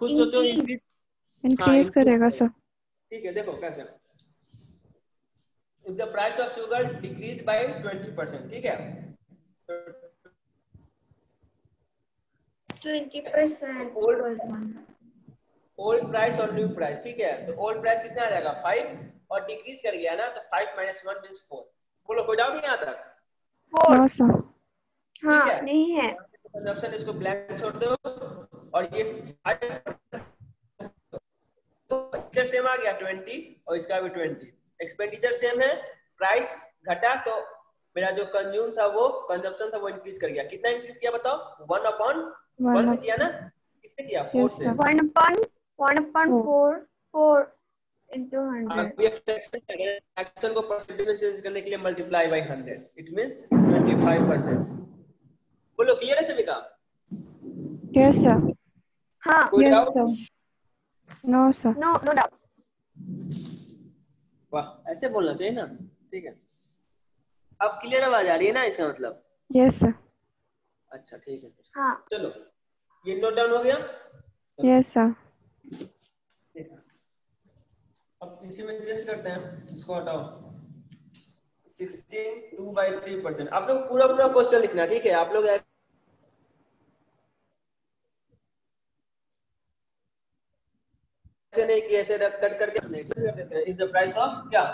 खुद सोचो Increase. इंक्रीज इंक्रीज करेगा सर ठीक है देखो कैसे if the price of sugar decrease by 20% ठीक है? ट्वेंटी परसेंट ओल्ड प्राइस और न्यू प्राइस ठीक है? तो ओल्ड प्राइस कितना आ जाएगा? फाइव और डिक्रीज कर गया ना तो five minus one means four बोलो कोई डाउट नहीं यहाँ तक? फोर हाँ ठीक है। नहीं है। कंजप्शन इसको ब्लैंक छोड़ दो। और ये फाइव तो सेम आ गया ट्वेंटी और इसका भी ट्वेंटी एक्सपेंडिचर सेम है प्राइस घटा तो मेरा जो कंज्यूम था वो कंजप्शन था वो इंक्रीज कर गया। कितना इंक्रीज किया बताओ? वन अपॉन वन से किया ना? किससे किया? फोर से। One upon one upon four four को परसेंटेज में चेंज करने के लिए मल्टीप्लाई बाय 100 इट मींस 25% बोलो क्लियर है सभी का? यस सर हाँ yes sir no sir no no doubt वाह ऐसे बोलना चाहिए ना। ठीक है। अब क्लियर आवाज़ आ रही है ना इसका मतलब? यस yes, सर अच्छा ठीक है। हाँ। चलो ये नोट डाउन हो गया? यस सर अब इसी में चेंज करते हैं इसको हटाओ। 16 2 बाई थ्री परसेंट आप लोग पूरा पूरा क्वेश्चन लिखना ठीक है? आप लोग ऐसे नहीं कि ऐसे रख कट करके कर देते हैं। इज़ द प्राइस ऑफ़ क्या?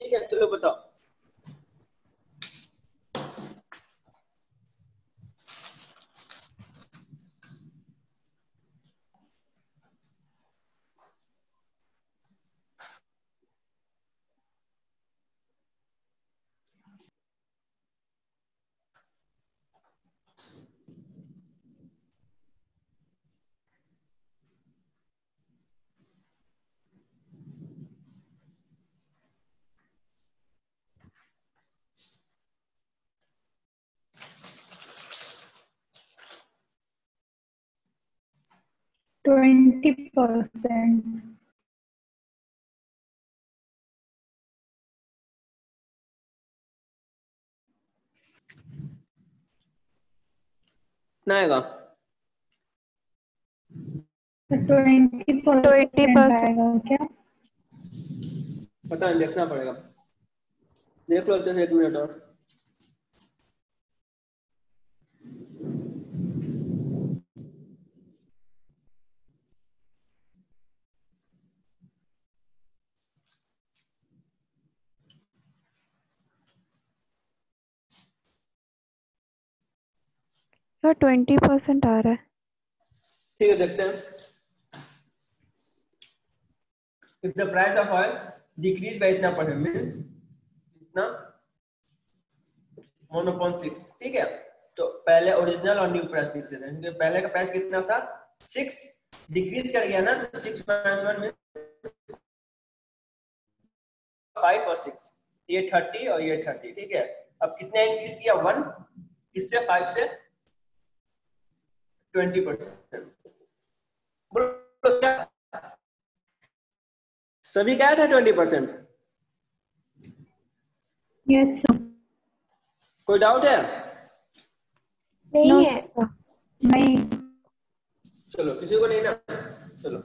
ठीक है चलो बताओ। ट्वेंटी परसेंट कितना आएगा ट्वेंटी 20% आएगा क्या पता नहीं देखना पड़ेगा। देख लो अच्छे से एक मिनट और। सर ट्वेंटी परसेंट आ रहा है। ठीक है, देखते हैं। if the price of oil decrease by इतना परसेंट मीन्स इतना वन अपॉन सिक्स ठीक है तो पहले ओरिजिनल और न्यू प्राइस लिख देते हैं। क्योंकि पहले का प्राइस कितना था? सिक्स डिक्रीज कर गया ना तो सिक्स माइनस वन में फाइव और सिक्स ये थर्टी और ये थर्टी ठीक है। अब कितने इंक्रीज किया? वन इससे फाइव से ट्वेंटी परसेंट सभी क्या था ट्वेंटी परसेंट यस कोई डाउट है? नहीं है। नहीं। चलो किसी को नहीं ना। चलो।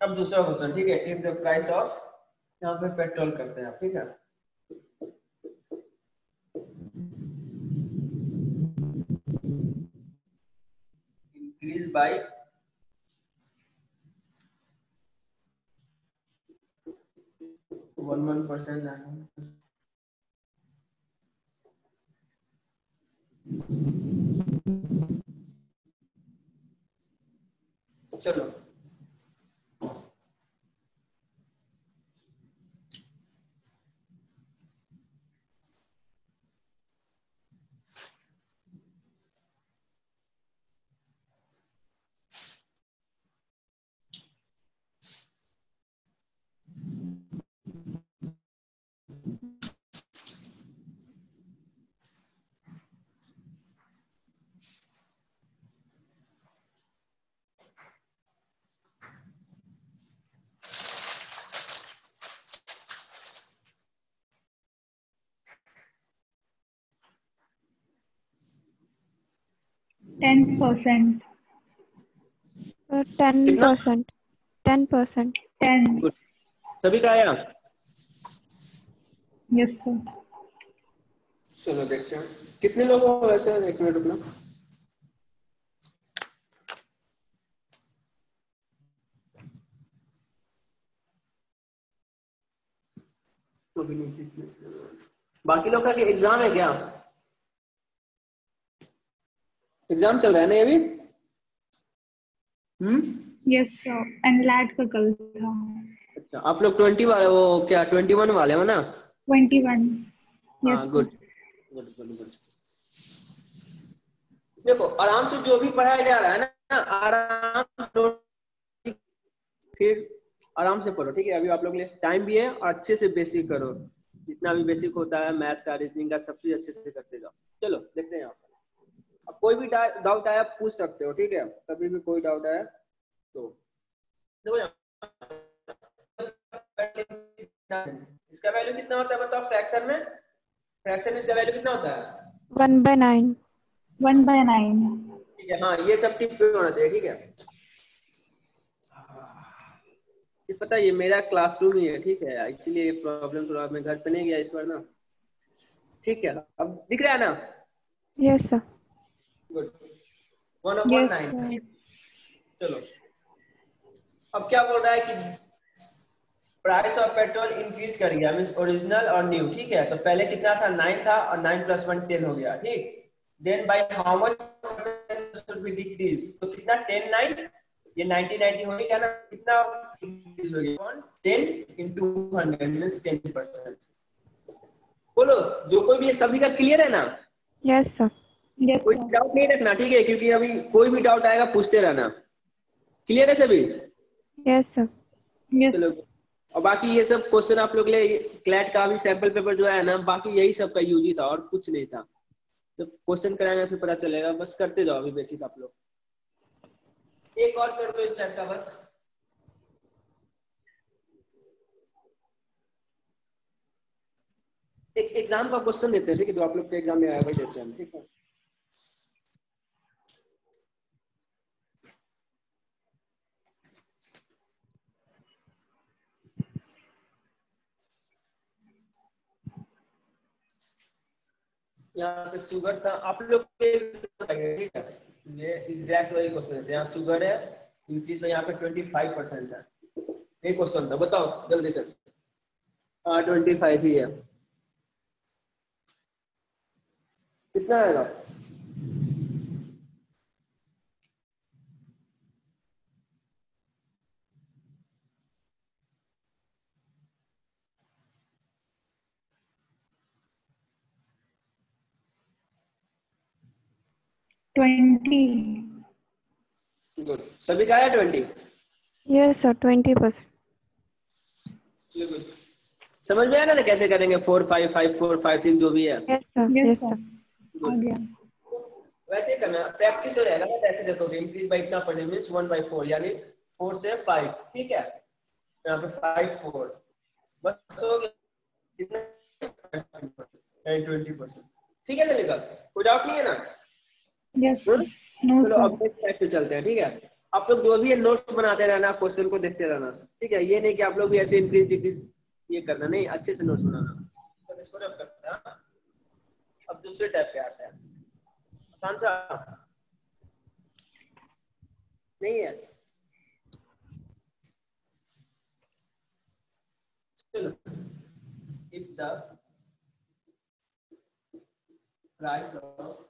अब दूसरा क्वेश्चन ठीक है? इफ़ द प्राइस ऑफ़ यहाँ पे पेट्रोल करते हैं आप ठीक है? Increase by one one percent चलो। Ten percent ten percent ten percent ten सभी का आया? यस सर चलो देखते हैं। कितने लोग हो वैसे? एक मिनट रुकना। बाकी लोग का एग्ज़ाम है क्या? एग्ज़ाम चल रहा है ना अभी? हम्म? यस एंड लैट का कल था। अच्छा आप लोग ट्वेंटी वाले वो क्या ट्वेंटी वन वाले हो ना? ट्वेंटी वन हाँ गुड गुड गुड गुड देखो आराम से जो भी पढ़ाया जा रहा है ना आराम फिर आराम से पढ़ो ठीक है? अभी आप लोग टाइम भी है और अच्छे से बेसिक करो। जितना भी बेसिक होता है मैथ का रीजनिंग का सब चीज़ अच्छे से करते जाओ। चलो देखते हैं अब कोई भी डाउट आया पूछ सकते हो ठीक है? कभी भी कोई डाउट आया तो। इसका वैल्यू कितना होता है बताओ फ्रैक्शन में? फ्रैक्शन में इसका वैल्यू कितना होता है? One by nine one by nine ठीक है हाँ ये सब टिप पे होना चाहिए ठीक है? ये पता ये मेरा क्लासरूम ही है ठीक है? इसीलिए ये प्रॉब्लम थोड़ा मैं घर पे नहीं गया इस बार ना। ठीक है अब दिख रहा है ना? Yes sir good one upon nine चलो। अब क्या बोल रहा है कि प्राइस ऑफ़ पेट्रोल इंक्रीज कर गया मीन्स ओरिजिनल और न्यू ठीक है? तो पहले कितना था? नाइन था और नाइन प्लस वन टेन हो गया ठीक? Then by how much decrease तो कितना? टेन नाइन ये 90 90 हो गया ना? कितना हो गया? 10 into 100 मींस 10 परसेंट बोलो जो कोई भी सभी का क्लियर है ना? यस सर यस कोई डाउट नहीं रखना ठीक है? क्योंकि अभी कोई भी डाउट आएगा पूछते रहना। क्लियर है सभी? यस सर यस और बाकी ये सब क्वेश्चन आप लोग ले क्लैट का भी सैंपल पेपर जो है ना बाकी यही सब का यूज़ ही था और कुछ नहीं था। तो क्वेश्चन कराएँगे फिर पता चलेगा। बस करते जाओ अभी बेसिक आप लोग। एक और कर दो इस टाइप का बस। एक एग्ज़ाम का क्वेश्चन देते हैं ठीक है? जो आप लोग के एग्ज़ाम में आया वही देते हैं ठीक है? यहाँ पे शुगर था। आप लोग ठीक है? ये एग्जैक्ट वही क्वेश्चन है। यहाँ शुगर है इंक्रीज में यहाँ पे ट्वेंटी फाइव परसेंट है। एक क्वेश्चन था। बताओ जल्दी से। हाँ ट्वेंटी फाइव ही है। कितना आएगा? ट्वेंटी। गुड सभी का है twenty? Yes sir twenty percent समझ में आया ना कैसे करेंगे? Four five five four five six जो भी है। Yes sir yes yes sir sir वैसे ही करना प्रैक्टिस हो जाएगा ना ऐसे देखोगे इंक्रीज बाई इतना पढ़े मीन्स वन बाई फोर यानी फोर से फाइव ठीक है? यहाँ पे फाइव फोर बस हो गया। कितना? ट्वेंटी परसेंट ठीक है सभी का? कोई डाउट नहीं है ना? Yes Good? चलो अब पे चलते हैं ठीक है? आप लोग जो भी है नोट्स बनाते रहना क्वेश्चन को देखते रहना ठीक है? ये नहीं कि आप लोग भी ऐसे इंक्रीज डिक्रीज ये करना नहीं अच्छे से नोट्स बनाना। तो इसको रब करते हैं? अब दूसरे टाइप पे आते हैं। आसान सा। नहीं है? चलो if the price of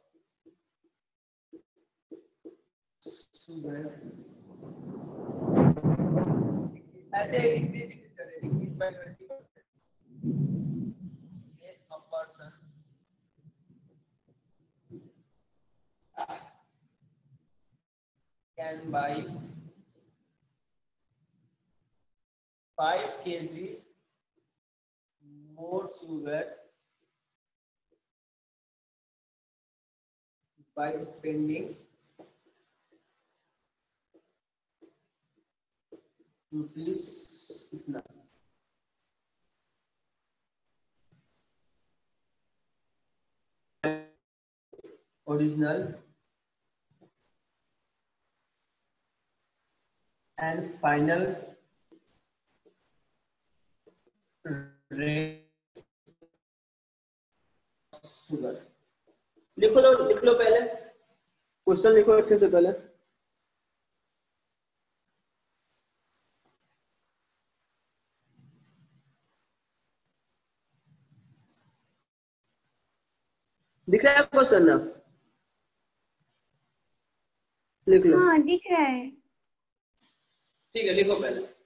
ऐसे increase decrease कर रहे हैं increase by 20% if a person can buy 5 kg more sugar by spending original and final sugar लिखो लो लिख लो पहले क्वेश्चन लिखो अच्छे से पहले दिख रहा है क्वेश्चन ना लिख लो। हाँ दिख रहा है। ठीक है लिखो पहले।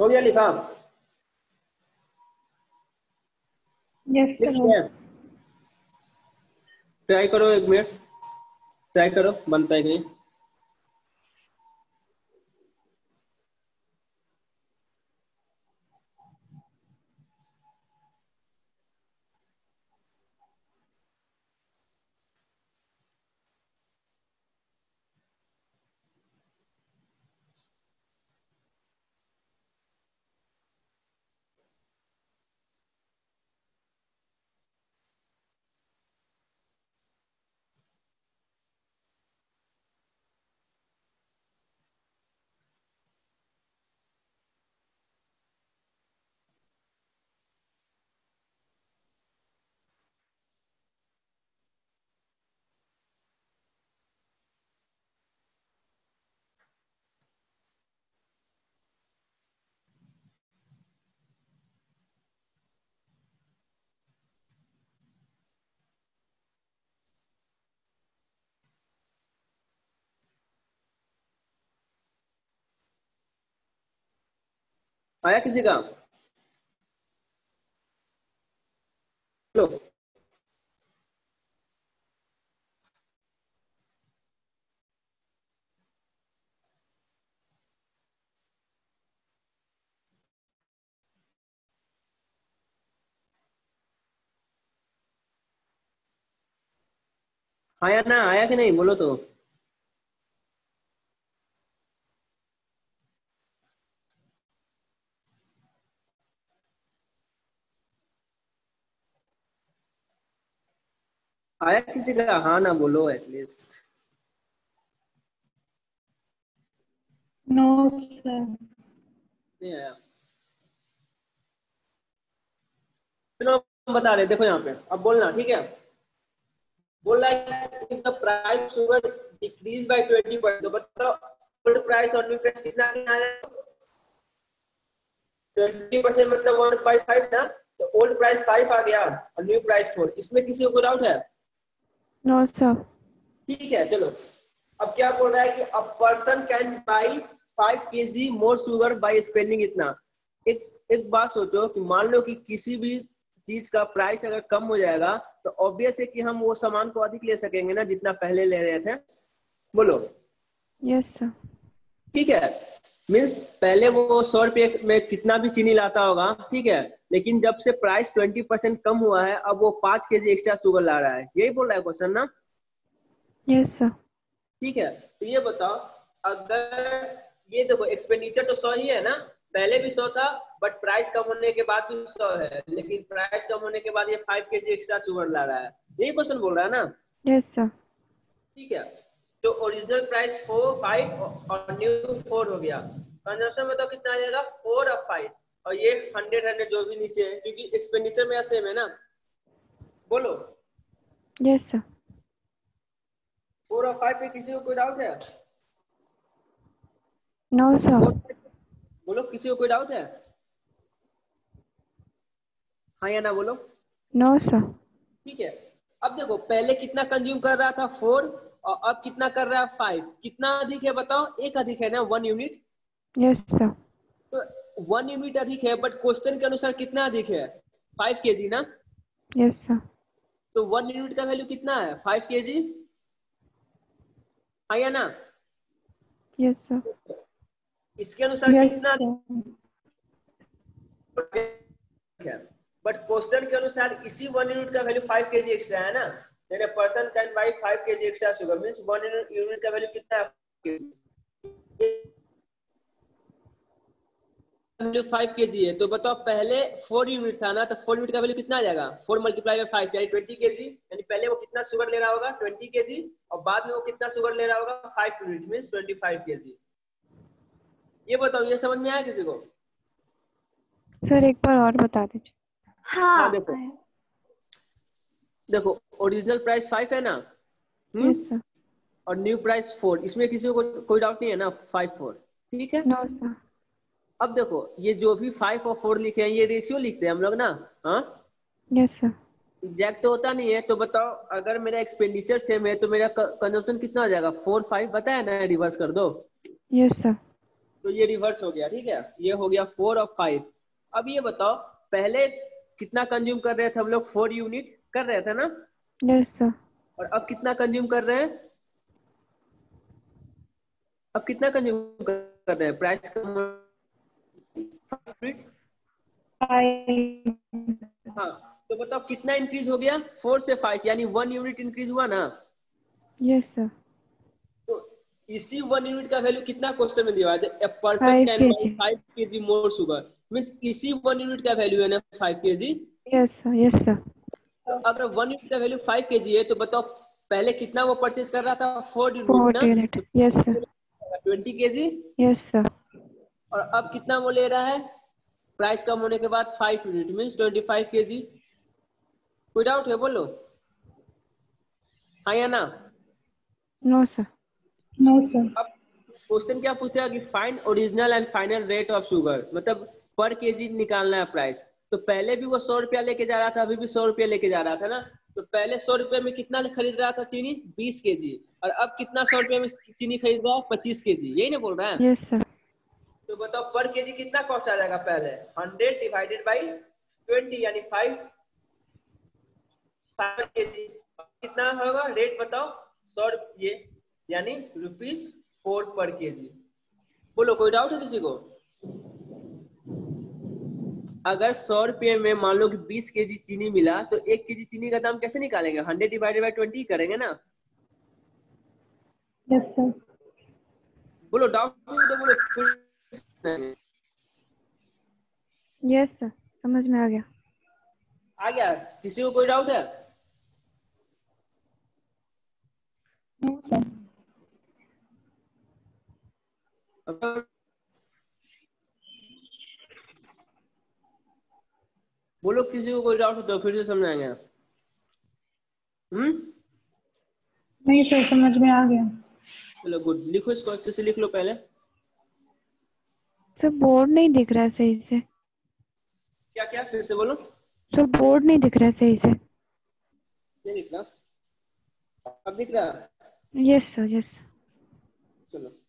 हो गया लिखा। ट्राई करो एक मिनट। ट्राई करो बनता है कि नहीं? आया किसी का? लो आया ना आया कि नहीं? बोलो तो। आया किसी का? हाँ ना बोलो एटलीस्ट नो सर नहीं आया। चलो बता रहे देखो यहाँ पे। अब बोलना ठीक है? बोल रहा है the price sugar decrease by 20 percent तो बताओ ओल्ड प्राइस और न्यू प्राइस कितना कितना आया 20 परसेंट मतलब 1.5 ना? तो ओल्ड प्राइस 5 आ गया और न्यू प्राइस 4 इसमें किसी को डाउट है? नो सर ठीक है चलो। अब क्या बोल रहा है कि a person can buy five K G more sugar by spending इतना। एक एक बात सोचो कि मान लो कि किसी भी चीज़ का प्राइस अगर कम हो जाएगा तो ऑब्वियस है कि हम वो सामान को अधिक ले सकेंगे ना जितना पहले ले रहे थे। बोलो। यस सर ठीक है। मीन्स पहले वो सौ रुपये में कितना भी चीनी लाता होगा ठीक है? लेकिन जब से प्राइस ट्वेंटी परसेंट कम हुआ है अब वो पाँच के जी एक्स्ट्रा शुगर ला रहा है। यही बोल रहा है क्वेश्चन ना? यस सर ठीक है तो ये बताओ अगर ये देखो एक्सपेंडिचर तो सौ ही है ना? पहले भी सौ था बट प्राइस कम होने के बाद भी सौ है। लेकिन प्राइस कम होने के बाद ये five K G extra sugar ला रहा है। यही क्वेश्चन बोल रहा है ना? यस सर ठीक है तो ओरिजिनल प्राइस फोर फाइव और न्यू फोर हो गया। कंजम्पशन में तो कितना आ जाएगा? फोर और फाइव और ये हंड्रेड हंड्रेड जो भी नीचे है क्योंकि एक्सपेंडिचर में सेम है ना? बोलो। यस सर फोर और फाइव पे किसी को कोई डाउट है? नो no, सर बोलो किसी को कोई डाउट है? हाँ या ना बोलो? नो no, सर ठीक है। अब देखो पहले कितना कंज्यूम कर रहा था? फोर और अब कितना कर रहा है? फाइव कितना अधिक है बताओ? एक अधिक है ना? वन यूनिट यस सर तो वन यूनिट अधिक है बट क्वेश्चन के अनुसार कितना अधिक है? फाइव के जी ना? यस सर तो वन यूनिट का वैल्यू कितना है? फाइव के जी हाँ या ना? यस सर इसके अनुसार यस कितना बट क्वेश्चन के अनुसार इसी वन यूनिट का value five K G extra है ना? यानी person can buy five K G extra sugar means one unit का वैल्यू कितना है? वैल्यू फाइव के जी है तो बताओ पहले फोर यूनिट था ना तो फोर यूनिट का वैल्यू कितना आ जाएगा? फोर मल्टीप्लाई बाई फाइव यानी ट्वेंटी के जी यानी पहले वो कितना शुगर ले रहा होगा? ट्वेंटी के जी और बाद में वो कितना शुगर ले रहा होगा? Five unit means twenty five K G ये बताओ ये समझ में आया किसी को? सर एक बार और बता दीजिए। हाँ हाँ देखो। देखो ओरिजिनल प्राइस फाइव है ना? हम्म? और न्यू प्राइस फोर इसमें किसी को कोई डाउट नहीं है ना? फाइव फोर ठीक है? नो सर अब देखो ये जो भी फाइव और फोर लिखे हैं ये रेशियो लिखते हैं हम लोग ना? हाँ? यस सर एग्जैक्ट तो होता नहीं है तो बताओ अगर मेरा एक्सपेंडिचर सेम है तो मेरा कंजम्पशन कितना हो जाएगा? फोर फाइव बताया ना रिवर्स कर दो। यस सर तो ये रिवर्स हो गया ठीक है? ये हो गया फोर और फाइव अब ये बताओ पहले कितना कंज्यूम कर रहे थे हम लोग? फोर यूनिट कर रहे थे ना? यस सर और अब कितना कंज्यूम कर रहे हैं? अब कितना कंज्यूम कर रहे हैं? प्राइस कम फाइव हाँ तो बताओ कितना इंक्रीज हो गया? फोर से फाइव यानी वन यूनिट इंक्रीज हुआ ना? यस सर तो इसी वन यूनिट का वैल्यू कितना क्वेश्चन में दिया है? Person can kg. Five K G more sugar means इसी वन यूनिट का वैल्यू है ना? Five K G yes sir yes sir अगर वन यूनिट का वैल्यू फाइव के जी है तो बताओ पहले कितना वो परचेज कर रहा था? Four unit unit yes sir twenty K G yes sir और अब कितना वो ले रहा है? प्राइस कम होने के बाद five unit means twenty five K G कोई डाउट है बोलो? हाँ या ना? नो सर नो सर अब क्वेश्चन क्या पूछा कि find original and final rate of sugar मतलब पर केजी निकालना है प्राइस तो पहले भी वो सौ रुपया लेके जा रहा था अभी भी सौ रुपया लेके जा रहा था ना? तो पहले सौ रुपये में कितना खरीद रहा था चीनी? बीस के जी और अब कितना सौ रुपये में चीनी खरीद रहा है? पच्चीस के जी यही ना बोल रहा है? यस सर तो बताओ पर केजी कितना कॉस्ट आ जाएगा पहले? हंड्रेड डिवाइडेड बाई ट्वेंटी यानी फाइव फाइव केजी कितना होगा? रेट बताओ सौ ये यानी रुपीज़ फोर पर केजी बोलो कोई डाउट है किसी को? अगर सौ रुपये में मान लो कि बीस केजी चीनी मिला तो एक केजी चीनी का दाम कैसे निकालेंगे? हंड्रेड डिवाइडेड बाई ट्वेंटी करेंगे ना? Yes, sir. बोलो डाउट तो बोलो यस सर समझ में आ गया। आ गया। किसी को कोई डाउट है. बोलो किसी को कोई डाउट हो तो फिर से समझाएँगे हम्म? नहीं सर समझ में आ गया। चलो गुड लिखो इसको अच्छे से लिख लो पहले। सर बोर्ड नहीं दिख रहा है सही से। क्या क्या फिर से बोलो। सर बोर्ड नहीं दिख रहा है सही से। नहीं दिख रहा। अब दिख रहा? यस सर यस चलो।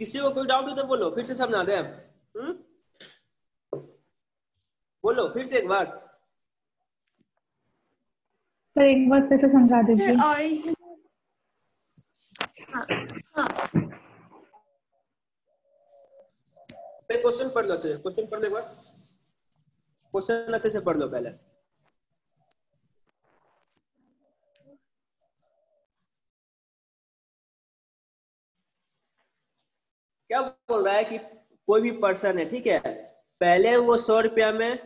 किसी को कोई डाउट हो तो बोलो फिर से समझा दे हम्म? बोलो फिर से एक बार। सर एक बार फिर से समझा दीजिए। ऑरिजिन हाँ हाँ। पहले क्वेश्चन पढ़ लो अच्छे से क्वेश्चन पढ़ लो एक बार। क्वेश्चन अच्छे से पढ़ लो पहले। क्या बोल रहा है कि कोई भी पर्सन है ठीक है? पहले वो सौ रुपया में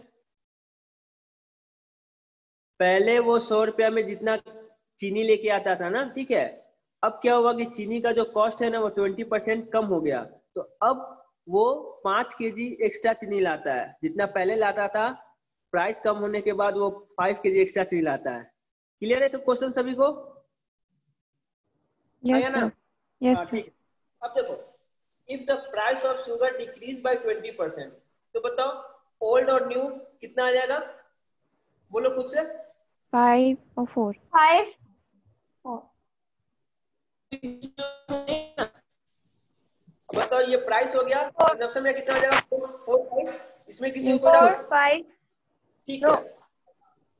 पहले वो सौ रुपया में जितना चीनी लेके आता था ना ठीक है? अब क्या हुआ कि चीनी का जो कॉस्ट है ना वो ट्वेंटी परसेंट कम हो गया। तो अब वो पाँच केजी एक्स्ट्रा चीनी लाता है। जितना पहले लाता था प्राइस कम होने के बाद वो फाइव केजी एक्स्ट्रा चीनी लाता है। क्लियर है तो क्वेश्चन सभी को? आया ना? सर यस हाँ ठीक है। अब देखो if the price of sugar decrease by twenty percent तो बताओ ओल्ड और न्यू कितना आ जाएगा? बोलो खुद से। फाइव और फोर फाइव बताओ ये प्राइस हो गया। कंजप्शन में कितना हो जाएगा? फोर फोर फाइव इसमें किसी को डाउट? फाइव ठीक है।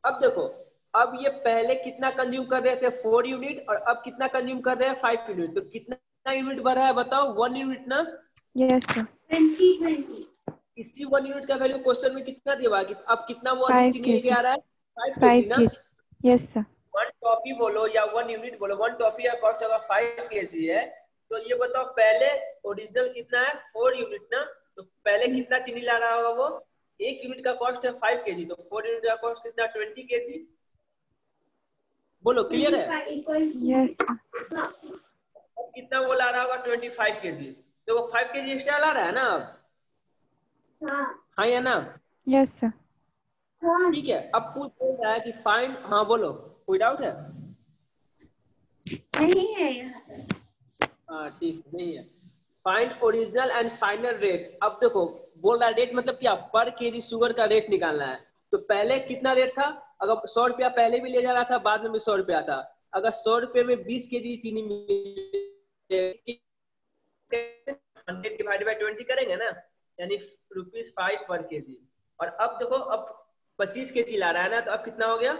अब देखो अब ये पहले कितना कंज्यूम कर रहे थे? फोर यूनिट और अब कितना कंज्यूम कर रहे हैं? फाइव यूनिट तो कितना यूनिट बढ़ा है बताओ? वन यूनिट ना? यस सर ट्वेंटी ट्वेंटी इसी वन यूनिट का वैल्यू क्वेश्चन में कितना दिया हुआ है? कि अब कितना वो. आ रहा है? फाइव के यस सर वन टॉफी बोलो या वन यूनिट बोलो। वन टॉफी का कॉस्ट अगर फाइव केजी है। तो ये बताओ पहले ओरिजिनल कितना है? फोर यूनिट ना? तो पहले कितना चीनी ला रहा होगा वो? एक यूनिट का कॉस्ट है फाइव केजी तो फोर यूनिट का कॉस्ट कितना? ट्वेंटी केजी बोलो क्लियर है? कितना वो ला रहा होगा? ट्वेंटी फाइव के जी तो वो फाइव के जी एक्स्ट्रा ला रहा है ना अब? हाँ। हाँ या ना? यस सर हाँ। ठीक है अब पूछ बोल रहा है कि फाइंड हाँ बोलो। कोई डाउट है? नहीं है हाँ ठीक नहीं है। Find original and final rate अब देखो बोल रहा है रेट मतलब क्या? पर केजी शुगर का रेट निकालना है। तो पहले कितना रेट था? अगर सौ रुपया पहले भी ले जा रहा था बाद में भी सौ रुपया था। अगर सौ रुपये में बीस केजी चीनी हंड्रेड डिवाइड बाई ट्वेंटी करेंगे ना? यानी रुपीज़ फाइव पर के जी और अब देखो अब पच्चीस के जी ला रहा है ना तो अब कितना हो गया?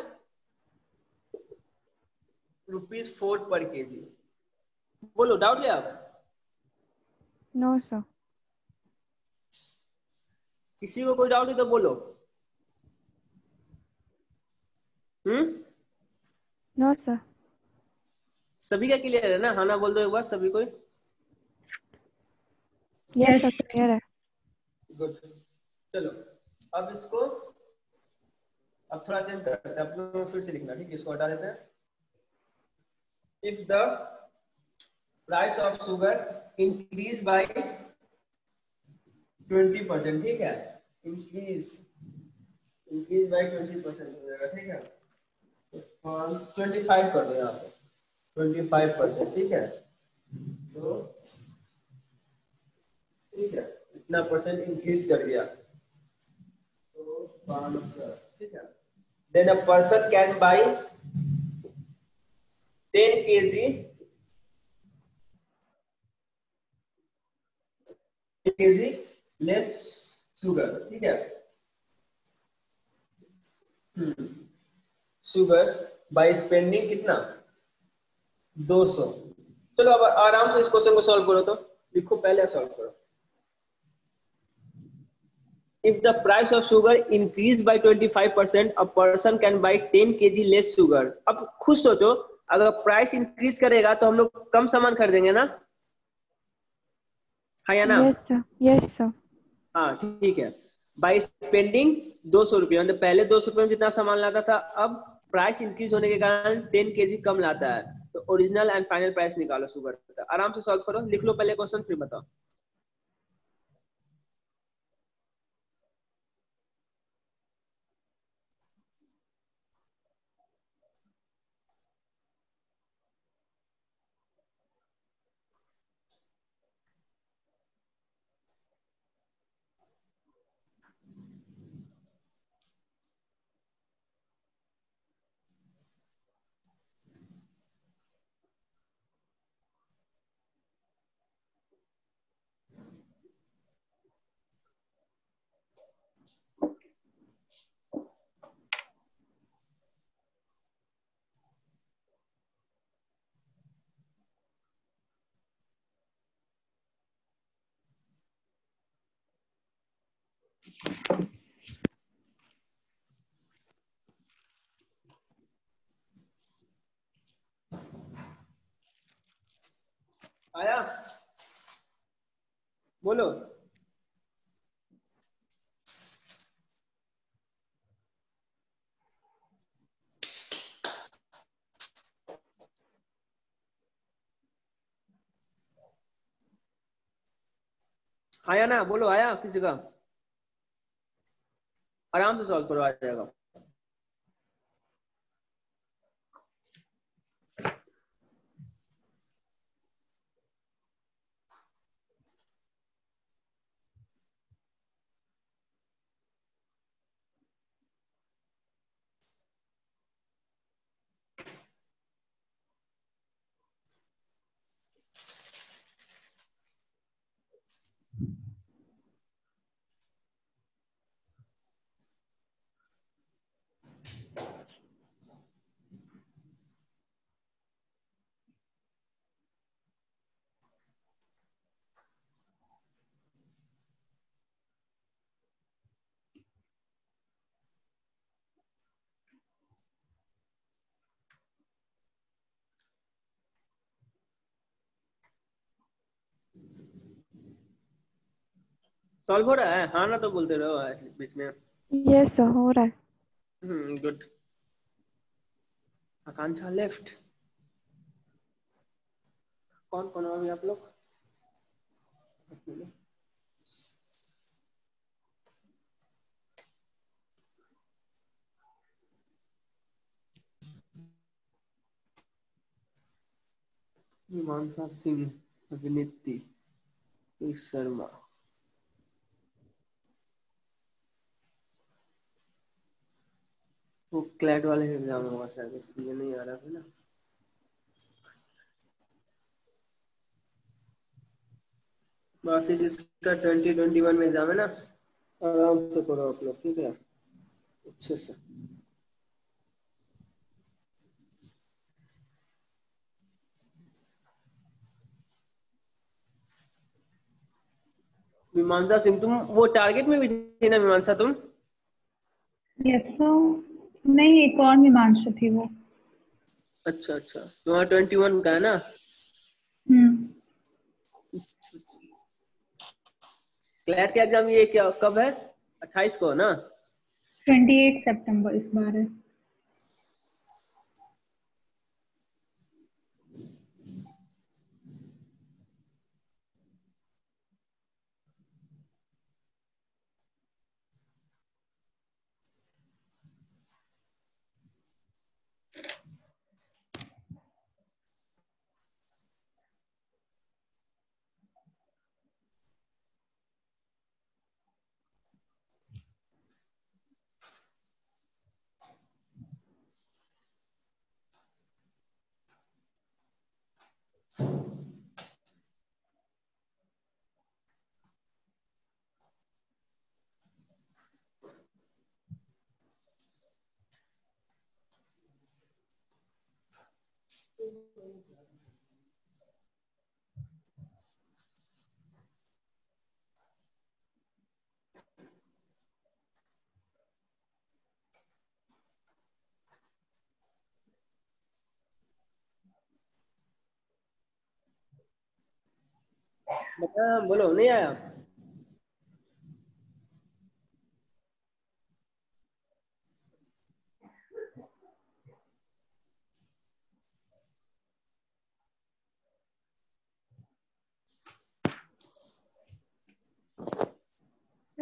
रुपीज़ फोर पर के जी बोलो डाउट है आप नो सर किसी को कोई डाउट है तो बोलो। हम्म? नो सर सभी का क्लियर है ना? हाँ ना बोल दो एक बार सभी को यस क्लियर है। गुड चलो अब इसको अब थोड़ा चेंज करते हैं अब तो फिर से लिखना ठीक है? इसको हटा देते हैं। If the price of sugar increase by twenty percent ठीक है? Increase increase by twenty percent हो जाएगा ठीक है? ट्वेंटी फाइव कर दो यहाँ पे। ट्वेंटी फाइव परसेंट ठीक है? तो ठीक है, इतना परसेंट इंक्रीज कर दिया। तो ठीक है? Then a person can buy 10 kg kg less sugar, ठीक है? शुगर बाय स्पेंडिंग कितना? 200 चलो अब आराम से इस क्वेश्चन को सॉल्व करो तो। लिखो पहले सॉल्व करो। If the price of sugar increase by 25 percent a person can buy 10 kg less sugar. अब खुद सोचो अगर प्राइस इंक्रीज करेगा तो हम लोग कम सामान खरीदेंगे ना? हाँ या ना? यस सर हाँ ठीक है। बाई स्पेंडिंग दो सौ रुपये मतलब पहले दो सौ रुपये में जितना सामान लाता था अब प्राइस इंक्रीज होने के कारण टेन के जी कम लाता है। ओरिजिनल एंड फाइनल प्राइस निकालो शुगर का। आराम से सॉल्व करो, लिख लो पहले क्वेश्चन फिर बताओ। आया? बोलो। आया ना? बोलो आया किसी का? आराम से सॉल्व करवा जाएगा। सॉल्व हो रहा है? हाँ ना तो बोलते रहो बीच में। यस सर हो रहा है। हम्म गुड आकांक्षा लेफ़्ट कौन कौन हो अभी आप लोग? मीमांसा सिंह अभिनेत्री शर्मा। वो क्लैट वाले एग्ज़ाम होगा शायद इसलिए नहीं आ रहा था ना। बाकी जिसका ट्वेंटी ट्वेंटी वन में एग्ज़ाम है ना, आराम से करो आप लोग, ठीक है? अच्छे से। मीमांसा सिंह, तुम वो टारगेट में भी थी ना मीमांसा तुम? यस सो नहीं एक और मीमांशा थी वो। अच्छा अच्छा। वहाँ ट्वेंटी वन का है ना? हम्म। क्लैट का एग्ज़ाम ये क्या कब है? अट्ठाईस को ना? ट्वेंटी एट सेप्टेम्बर इस बार है। बता बोलो नहीं आया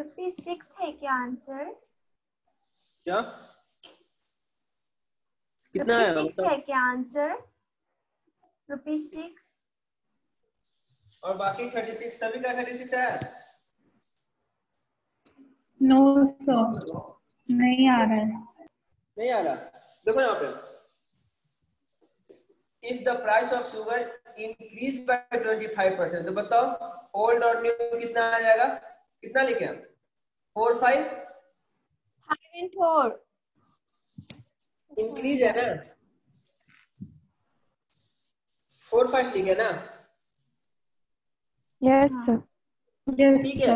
फिफ्टी सिक्स है क्या आंसर क्या? कितना आया सिक्स है क्या आंसर रुपीज़ सिक्स और बाकी थर्टी सिक्स सभी का थर्टी सिक्स है? नौ सौ नहीं आ रहा है। नहीं आ रहा। देखो यहाँ पे। If the price of sugar increase by 25 percent तो बताओ ओल्ड और न्यू कितना आ जाएगा? कितना लिखे हम four five five and four increase है ना? फोर फाइव ठीक है ना? यस सर ठीक है।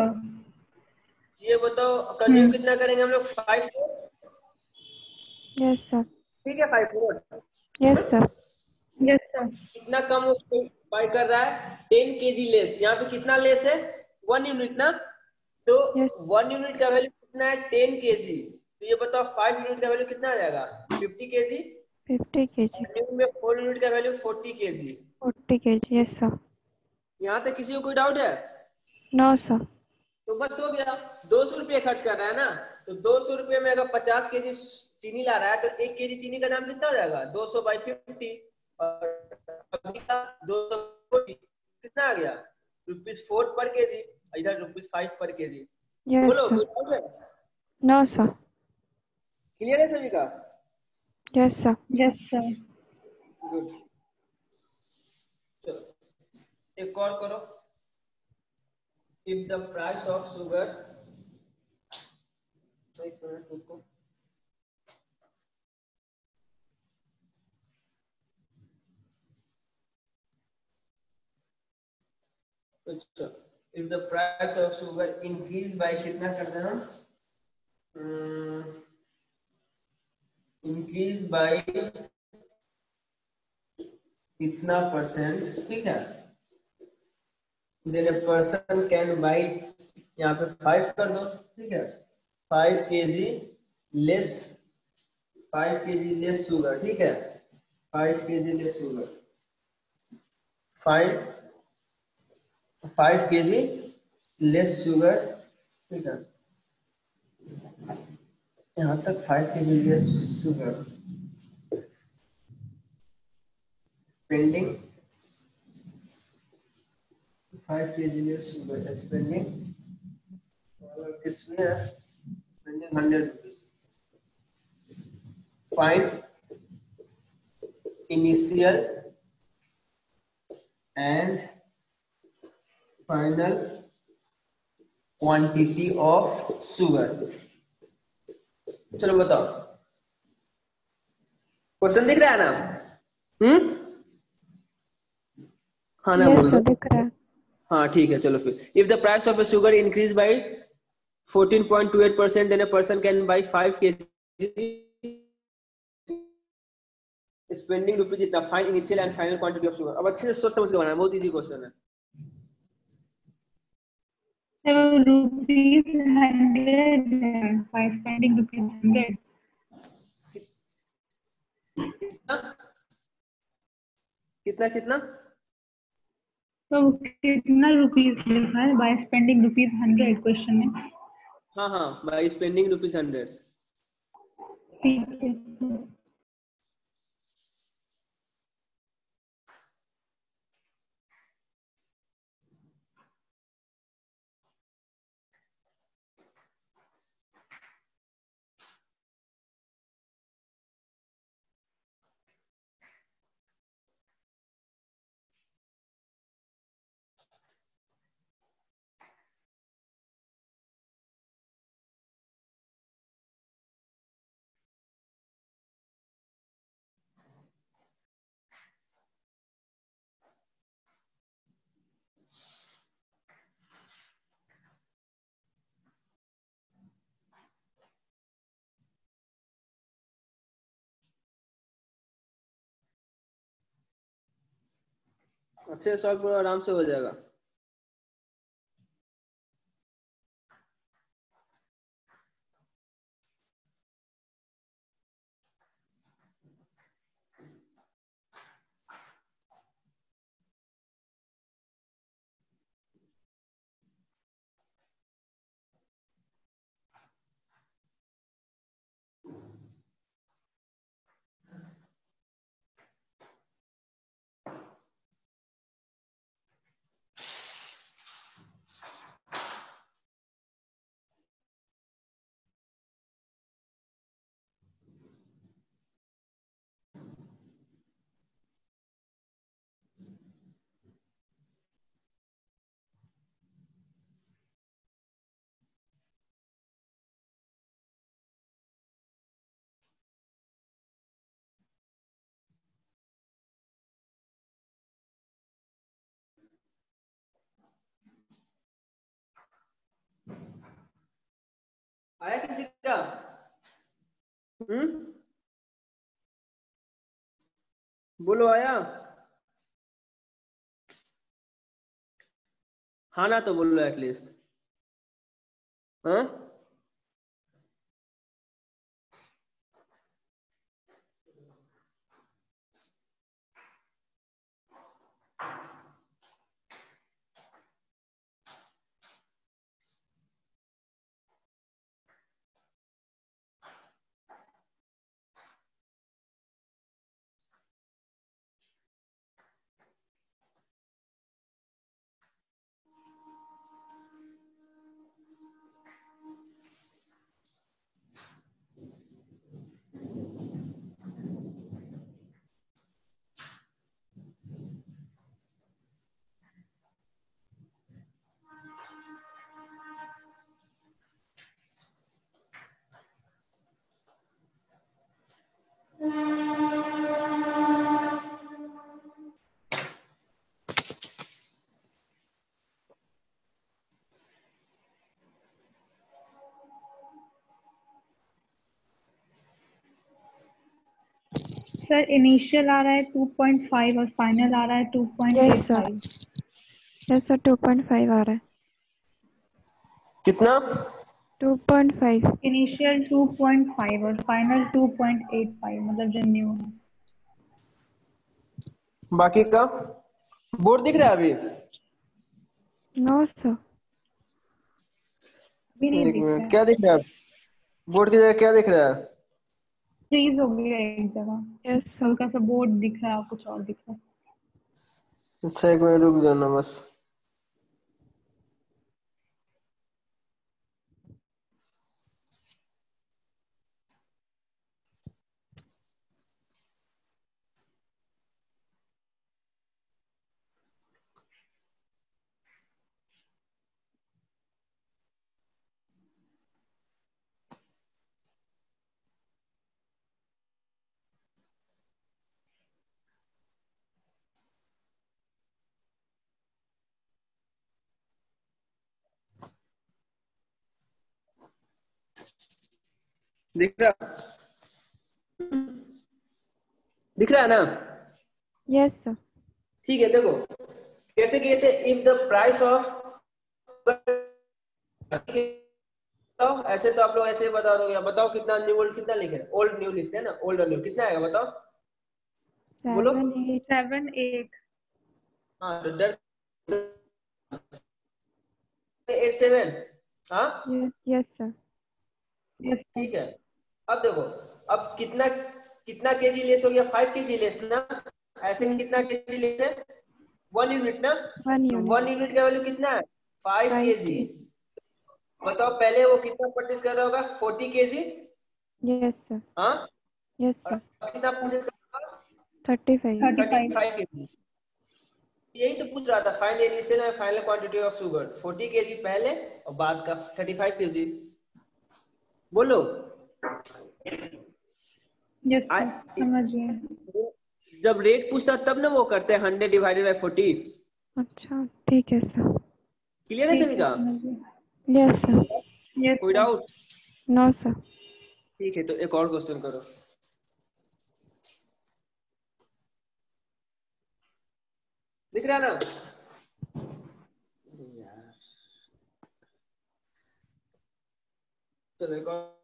ये बताओ कंज्यूम कितना करेंगे हम लोग? फाइव यस सर ठीक है five four yes sir yes sir कितना कम उसको बाय कर रहा है? टेन केजी लेस यहाँ पे कितना लेस है? वन यूनिट ना? तो वन यूनिट का वैल्यू कितना है? टेन केजी तो ये बताओ फाइव यूनिट का वैल्यू कितना आ जाएगा? Fifty KG fifty K G में फोर यूनिट का value forty KG forty K G yes sir यहाँ तक किसी को कोई डाउट है? नो सर तो बस हो गया। दो सौ रुपये खर्च कर रहा है ना? तो दो सौ रुपये में अगर पचास के जी चीनी ला रहा है तो एक के जी चीनी का दाम कितना हो जाएगा? दो सौ बाई फिफ्टी और दो सौ कितना आ गया? रुपीज़ फोर पर के जी इधर rupees five per K G. बोलो नो सर क्लियर है सभी का? Yes sir yes sir good चलो एक और करो। If the price of sugar एक मिनट रुको। अच्छा। If the price of sugar increase by कितना करते हैं इंक्रीज बाय कितना परसेंट ठीक है? Then a person can buy यहाँ पे फाइव कर दो, ठीक है? Five K G less five K G less sugar ठीक है? Five K G less sugar five five K G less sugar, ठीक है? यहाँ तक five K G less sugar sugar hundred rupees five initial and final quantity of sugar. चलो बताओ। Question दिख रहा है ना? हम्म? हाँ ना बोल दिख रहा है। हाँ ठीक है चलो फिर। If the price of sugar increase by 14.28 percent then a person can buy 5 kg spending rupees इतना find initial and final quantity of sugar अब अच्छे से सोच समझ के बनाना बहुत इजी क्वेश्चन है। Rupees hundred by spending rupees hundred कितना? कितना कितना? तो कितना रुपीज़ लिखा है by spending rupees hundred question में। हाँ हाँ बाई स्पेंडिंग रुपीज़ हंड्रेड ठीक है। अच्छे से आराम से हो जाएगा। आया किसी का? हम्म? बोलो आया। हाँ ना तो बोलो एटलीस्ट हाँ? सर इनिशियल आ रहा है 2.5 और फाइनल आ रहा है 2.85 yes sir two point five आ रहा है। कितना? टू पॉइंट फाइव इनिशियल 2.5 और फाइनल 2.85 मतलब जो न्यू है। बाकी का? बोर्ड दिख रहा है अभी? नो सर भी नहीं दिख रहा क्या दिख रहा है? बोर्ड की जगह क्या दिख रहा है? फ्रीज हो गया एक जगह। यस हल्का सा बोर्ड दिख रहा है कुछ और दिख रहा। है अच्छा एक मिनट रुक जाना बस। दिख रहा? दिख रहा है ना? यस सर ठीक है देखो कैसे किए थे? इफ़ द प्राइस ऑफ़ बताओ ऐसे तो आप लोग ऐसे बता दोगे। बताओ कितना न्यू ओल्ड कितना लिखे ओल्ड न्यू लिखते हैं ना? ओल्ड और न्यू कितना आएगा बताओ? बोलो। सेवन एट एट हाँ तो एट सेवन हाँ? यस सर यस ठीक है। अब देखो अब कितना कितना केजी लेस हो गया? फाइव केजी लेस ना? ऐसे में कितना केजी लेस है? वन यूनिट ना? वन यूनिट का वैल्यू कितना है? Five Five KG. बताओ पहले वो कितना परचेज कर रहा होगा? फोर्टी यस सर हाँ? यस सर कितना परचेज कर thirty five thirty five five KG. यही तो पूछ रहा था find the initial and final quantity of sugar 40 KG पहले और बाद का 35 केजी. बोलो। I- जब रेट पूछता तब ना वो करते हैं हंड्रेड डिवाइडेड बाई फोर्टी अच्छा ठीक है सर। क्लियर है सभी का यस सर यस कोई डाउट नो सर ठीक है तो एक और क्वेश्चन करो। दिख रहा ना। चलो एक और।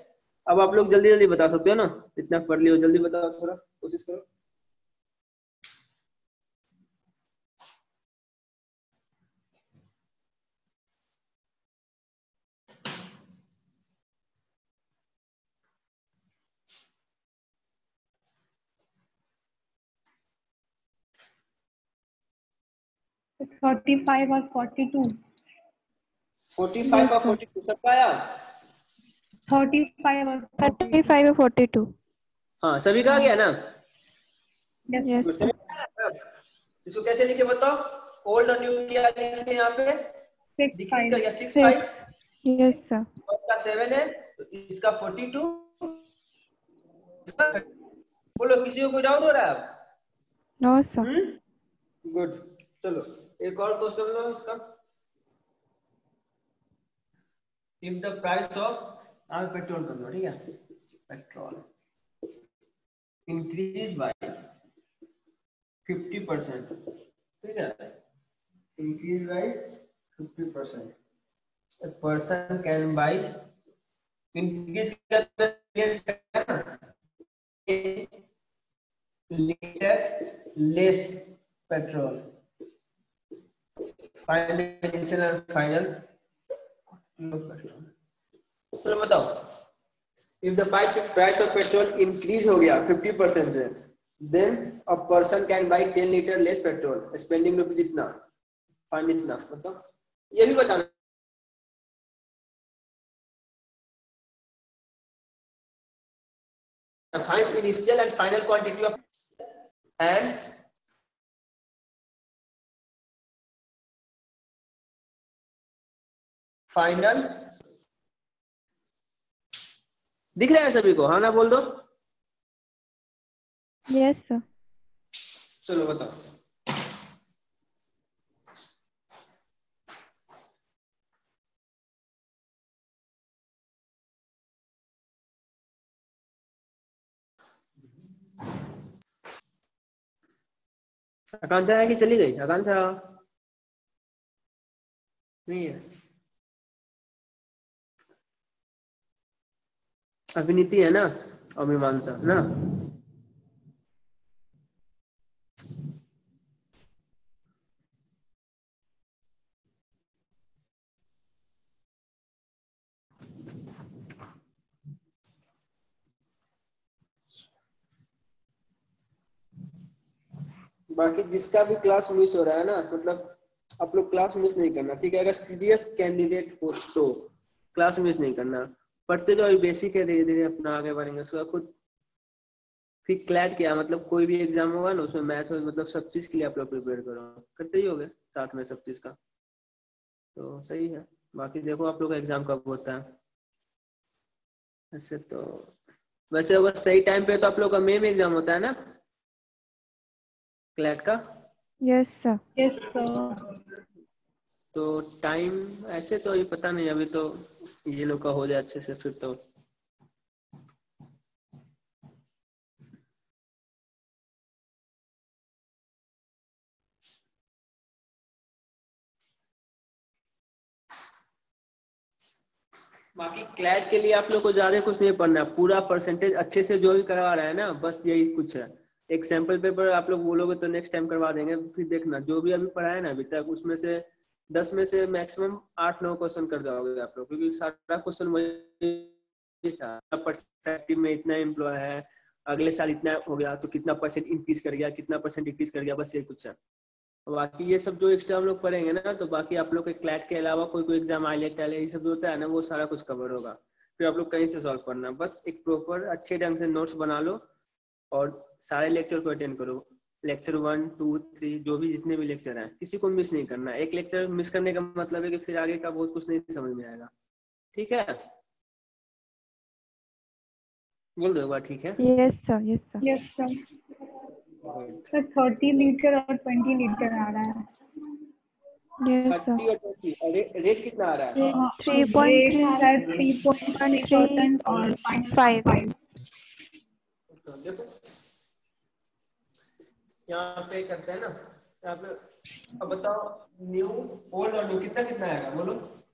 अब आप लोग जल्दी जल्दी बता सकते हो ना? इतना पढ़ लियो जल्दी बताओ थोड़ा कोशिश करो। थर्टी फाइव और फोर्टी टू 45 और 42 सबका आया थर्टी फाइव और थर्टी फाइव और फोर्टी टू हाँ सभी का गया ना? इसको कैसे लिखे बताओ? ओल्ड और न्यू क्या लिखे यहाँ पे? सिक्स फाइव गया सिक्स फाइव यस सर का सेवन है तो इसका फोर्टी टू बोलो किसी को कोई डाउट हो रहा है नो सर गुड चलो एक और क्वेश्चन लो इसका इफ़ द प्राइस आप पेट्रोल कर लो ठीक है petrol increase by fifty percent ठीक है increase by fifty percent buy increase liter less petrol find the initial and final चलो बताओ। If the price price of petrol increase हो गया 50 परसेंट से then a person can buy ten litre less petrol spending rupees जितना fund इतना मतलब ये भी बताना। Find initial and final quantity of and final दिख रहा है सभी को? हाँ ना बोल दो। यस सर चलो बताओ। आकांक्षा है कि चली गई? आकांक्षा? नहीं है। अभिनीति है ना और मीमांसा ना? बाकी जिसका भी क्लास मिस हो रहा है ना मतलब आप लोग क्लास मिस नहीं करना, ठीक है? अगर सीरियस कैंडिडेट हो तो क्लास मिस नहीं करना। पढ़ते तो अभी बेसिक है धीरे धीरे अपना आगे बढ़ेंगे। उसका खुद फिर क्लैट किया मतलब कोई भी एग्ज़ाम होगा ना उसमें मैथ मतलब सब चीज़ के लिए आप लोग प्रिपेयर करो। करते ही होगे साथ में सब चीज़ का। तो सही है। बाकी देखो आप लोग का एग्ज़ाम कब होता है। ऐसे तो वैसे अगर सही टाइम पे तो आप लोग का मे में एग्ज़ाम होता है ना? क्लैट का? यस सर यस सर तो टाइम ऐसे तो ये पता नहीं, अभी तो ये लोग का हो जाए अच्छे से फिर तो। बाकी क्लैट के लिए आप लोग को ज़्यादा कुछ नहीं पढ़ना, पूरा परसेंटेज अच्छे से जो भी करवा रहा है ना, बस यही कुछ है। एक सैंपल पेपर आप लोग बोलोगे तो नेक्स्ट टाइम करवा देंगे, फिर देखना, जो भी अभी पढ़ा है ना, अभी तक उसमें से दस में से मैक्सिमम आठ नौ क्वेश्चन कर जाओगे आप लोग, क्योंकि सारा क्वेश्चन वही था। परस्पेक्टिव में इतना एम्प्लॉय है, अगले साल इतना हो गया तो कितना परसेंट इंक्रीज कर गया, कितना परसेंट इंक्रीज कर गया, बस ये कुछ है। बाकी ये सब जो एक्स्ट्रा हम लोग पढ़ेंगे ना तो बाकी आप लोग के क्लैट के अलावा कोई कोई एग्ज़ाम आईलेट ये सब जो होता है ना, वो सारा कुछ कवर होगा। फिर आप लोग कहीं से सॉल्व करना। बस एक प्रॉपर अच्छे ढंग से नोट्स बना लो और सारे लेक्चर को अटेंड करो। लेक्चर वन टू थ्री जो भी जितने भी लेक्चर हैं किसी को मिस नहीं करना। एक लेक्चर मिस करने का मतलब है कि फिर आगे का बहुत कुछ नहीं समझ में आएगा। ठीक है? बोल दो ठीक है? Yes sir yes sir yes sir sir thirty litre और ट्वेंटी लीटर आ रहा है। सर थर्टी और ट्वेंटी और रेट कितना आ रहा है? थ्री पॉइंट थ्री पॉइंट और फाइव फाइव देखो यहाँ पे करते हैं ना यहाँ पे अब बताओ न्यू ओल्ड और न्यू कितना कितना आएगा? बोलो।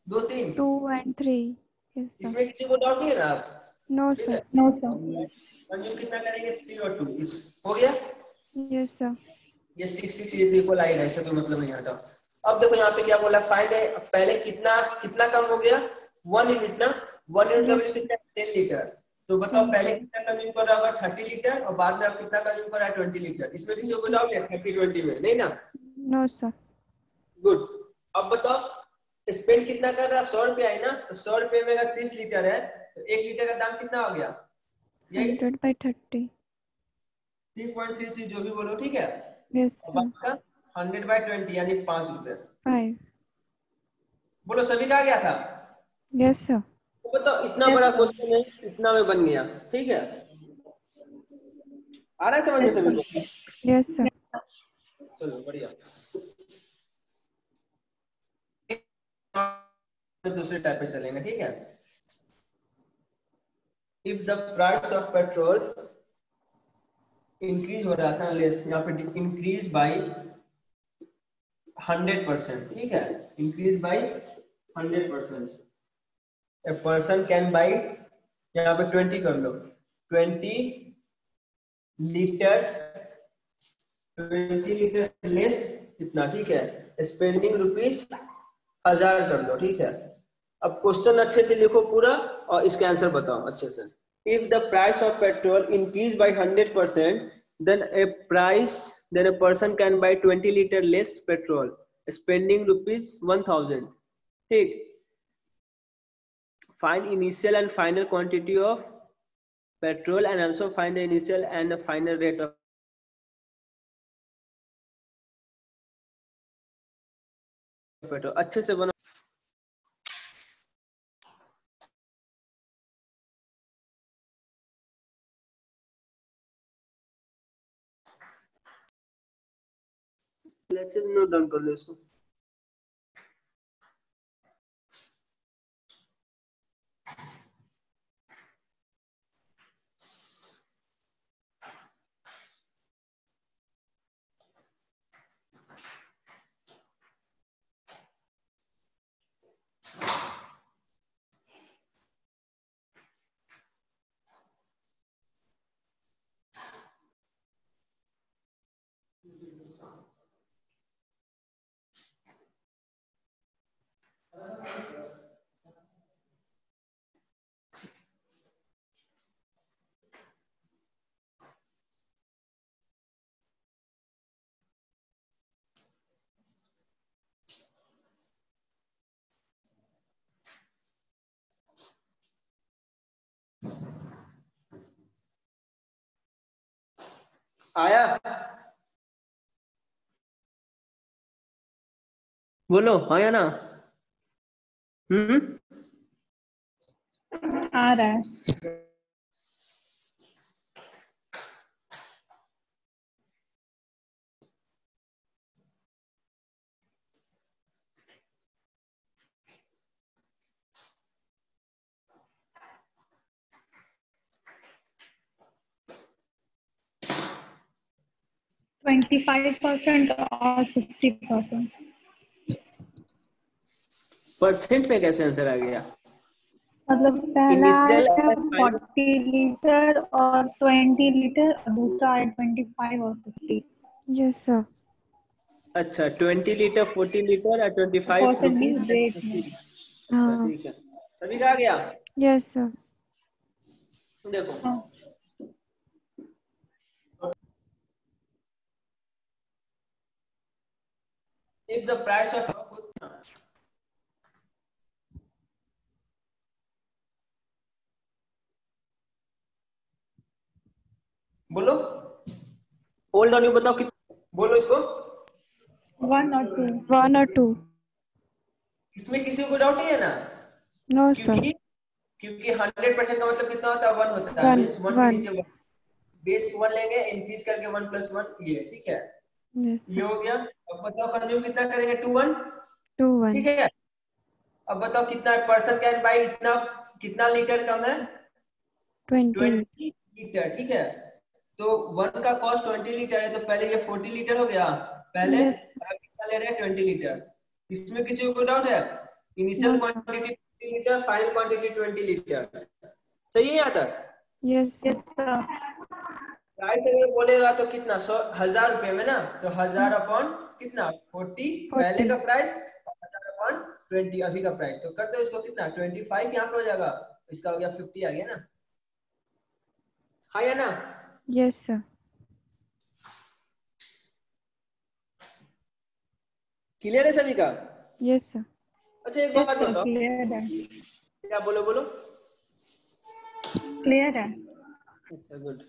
दो तीन। टू एंड थ्री इसमें किसी को डाउट नहीं है ना आप? No sir no sir new कितना करेंगे? थ्री और टू इस हो गया? यस सर ये सिक्स सिक्स ये इक्वल आई ऐसा कोई मतलब नहीं आता। अब देखो यहाँ पे क्या बोला फाइंड है। पहले कितना कितना कम हो गया? वन यूनिट ना? वन यूनिट का वैल्यू कितना टेन लीटर तो बताओ पहले कितना कंज्यूम कर रहा होगा? थर्टी लीटर और बाद में आप कितना कंज्यूम कर रहा है? Twenty litre. इसमें किसी को डाउट है थर्टी ट्वेंटी में नहीं ना? No sir. गुड अब बताओ स्पेंड कितना कर रहा? है सौ रुपया है ना? तो सौ रुपये में अगर तीस लीटर है तो एक लीटर का दाम कितना हो गया? Hundred by thirty. Three point three three जो भी बोलो ठीक है? हंड्रेड बाई ट्वेंटी यानी पाँच रुपए बोलो सभी का गया था? यस yes, सर बताओ इतना बड़ा क्वेश्चन है इतना में बन गया ठीक है? आ रहा है समझ में सभी को यस सर चलो बढ़िया। दूसरे टाइप पे चलेंगे ठीक है? If the price of petrol increase हो रहा था लेस यहाँ पे इंक्रीज बाई हंड्रेड परसेंट ठीक है? Increase by hundred percent a person can buy यहाँ पे ट्वेंटी कर लो। Twenty litre twenty litre less इतना ठीक है? स्पेंडिंग रुपीज़ हज़ार कर दो ठीक है? अब क्वेश्चन अच्छे से लिखो पूरा और इसका आंसर बताओ अच्छे से। If the price of petrol increase by hundred percent then a price, then a person can buy 20 liter less petrol, spending rupees 1000 ठीक? find initial and final quantity of petrol and also find the initial and the final rate of petrol अच्छे से बना अच्छे से note down कर लो इसको आया? बोलो आया ना? हम्म? आ रहा है। ट्वेंटी फाइव परसेंट और फिफ्टी परसेंट परसेंट में कैसे आंसर आ गया? मतलब पहला है और final- फोर्टी लीटर और ट्वेंटी लीटर और दूसरा है ट्वेंटी फाइव और फिफ्टी यस सर अच्छा ट्वेंटी लीटर फोर्टी लीटर और twenty five percent means rate में हाँ ठीक है। सभी का आ गया? यस सर देखो। हाँ। If the price of बोलो। होल्ड ऑन यू बताओ कि बोलो इसको। वन और टू वन और टू इसमें किसी को डाउट नहीं है ना? नो सर क्योंकि क्योंकि हंड्रेड परसेंट का मतलब कितना होता है? वन होता है। मीन्स वन के बेस वन लेंगे इंक्रीज करके वन प्लस वन ये ठीक है? ये हो गया। अब बताओ कंज्यूम कितना करेंगे? Two one? Two one. ठीक है। अब बताओ कितना पर्सन कैन बाई इतना कितना लीटर कम है? ट्वेंटी। लीटर ठीक है। तो वन का कॉस्ट ट्वेंटी लीटर है तो पहले ये फोर्टी लीटर हो गया। पहले कितना ले रहे हैं? Twenty litre. इसमें किसी को डाउट है? Initial. Quantity twenty litre final quantity twenty litre. सही है यहाँ तक? यस प्राइस अगर बोलेगा तो कितना? सौ हज़ार रुपए में ना? तो हज़ार अपॉन कितना? फोर्टी पहले का प्राइस हज़ार अपॉन ट्वेंटी अभी का प्राइस तो कर दो इसको कितना? ट्वेंटी फाइव यहाँ पे हो जाएगा। इसका हो गया फिफ्टी आ गया ना? हाँ या ना? यस सर क्लियर है सभी का? यस सर अच्छा एक बात बताओ। क्लियर है क्या बोलो बोलो? क्लियर है. अच्छा गुड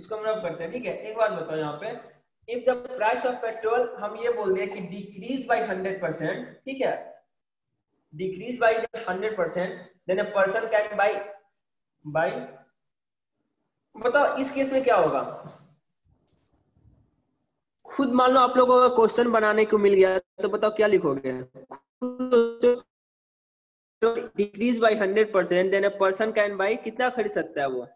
इसको हम रब करते हैं, ठीक है? एक बात बताओ यहाँ पे। If the price of petrol हम ये बोल दिए कि डिक्रीज बाय हंड्रेड परसेंट ठीक है? Decrease by hundred percent then a person can buy buy बताओ, इस केस में क्या होगा? खुद मान लो आप लोगों को क्वेश्चन बनाने को मिल गया तो बताओ क्या लिखोगे? Decrease by hundred percent then a person can buy कितना खरीद सकता है वो?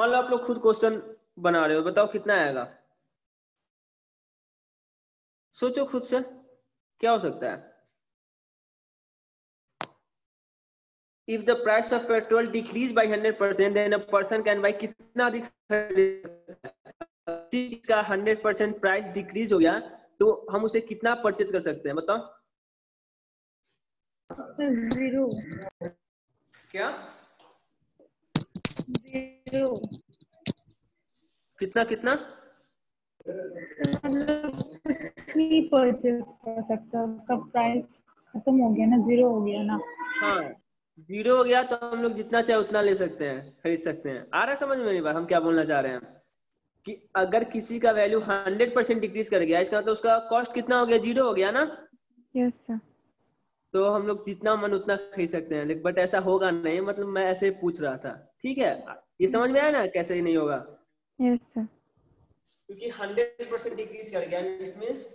मान लो आप लोग खुद क्वेश्चन बना रहे हो बताओ कितना आएगा? सोचो खुद से क्या हो सकता है? If the price of petrol decrease by hundred percent then a person can buy कितना अधिक चीज़ का हंड्रेड परसेंट प्राइस डिक्रीज हो गया तो हम उसे कितना परचेज कर सकते हैं बताओ? ज़ीरो क्या? कितना कितना? मतलब परचेज कर सकते हो उसका प्राइस खत्म हो गया ना ज़ीरो हो गया ना। हाँ ज़ीरो हो गया तो हम लोग जितना चाहे उतना ले सकते हैं खरीद सकते हैं। आ रहा समझ में बात हम क्या बोलना चाह रहे हैं? कि अगर किसी का वैल्यू हंड्रेड परसेंट डिक्रीज कर गया इसका मतलब उसका कॉस्ट कितना हो गया? ज़ीरो हो गया ना? यस सर तो हम लोग जितना मन उतना खरीद सकते हैं। बट ऐसा होगा नहीं मतलब मैं ऐसे पूछ रहा था। ठीक है? ये समझ में आया ना कैसे ही नहीं होगा? यस क्योंकि हंड्रेड परसेंट डिक्रीज कर गया इट मीन्स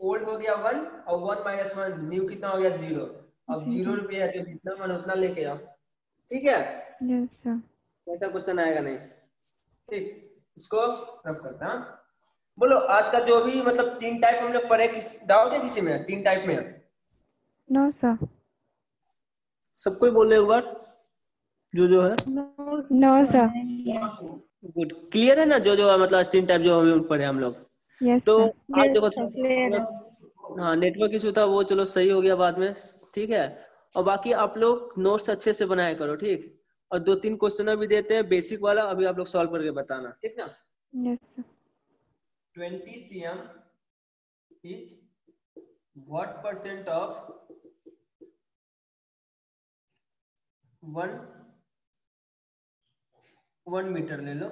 ओल्ड हो गया वन और वन माइनस वन न्यू कितना हो गया ज़ीरो अब ज़ीरो रुपया है तो जितना मन उतना लेके आओ। ठीक है? यस सर ऐसा क्वेश्चन आएगा नहीं। ठीक इसको रब करते हैं हाँ? बोलो आज का जो भी मतलब तीन टाइप हम लोग पढ़े किस डाउट है किसी में? तीन टाइप में? नो सर सब कोई बोल रहे एक बार। जो जो है? नो सर गुड क्लियर है ना? जो जो है, मतलब तीन टाइप जो हमें पढ़े हम लोग। यस तो आज देखो हाँ। नेटवर्क इशू था वो चलो सही हो गया बाद में। ठीक है? और बाकी आप लोग नोट्स अच्छे से बनाया करो ठीक? और दो तीन क्वेश्चन भी देते हैं बेसिक वाला अभी आप लोग सॉल्व करके बताना। ठीक ना? Sir 20 cm is what percent of one one metre ले लो।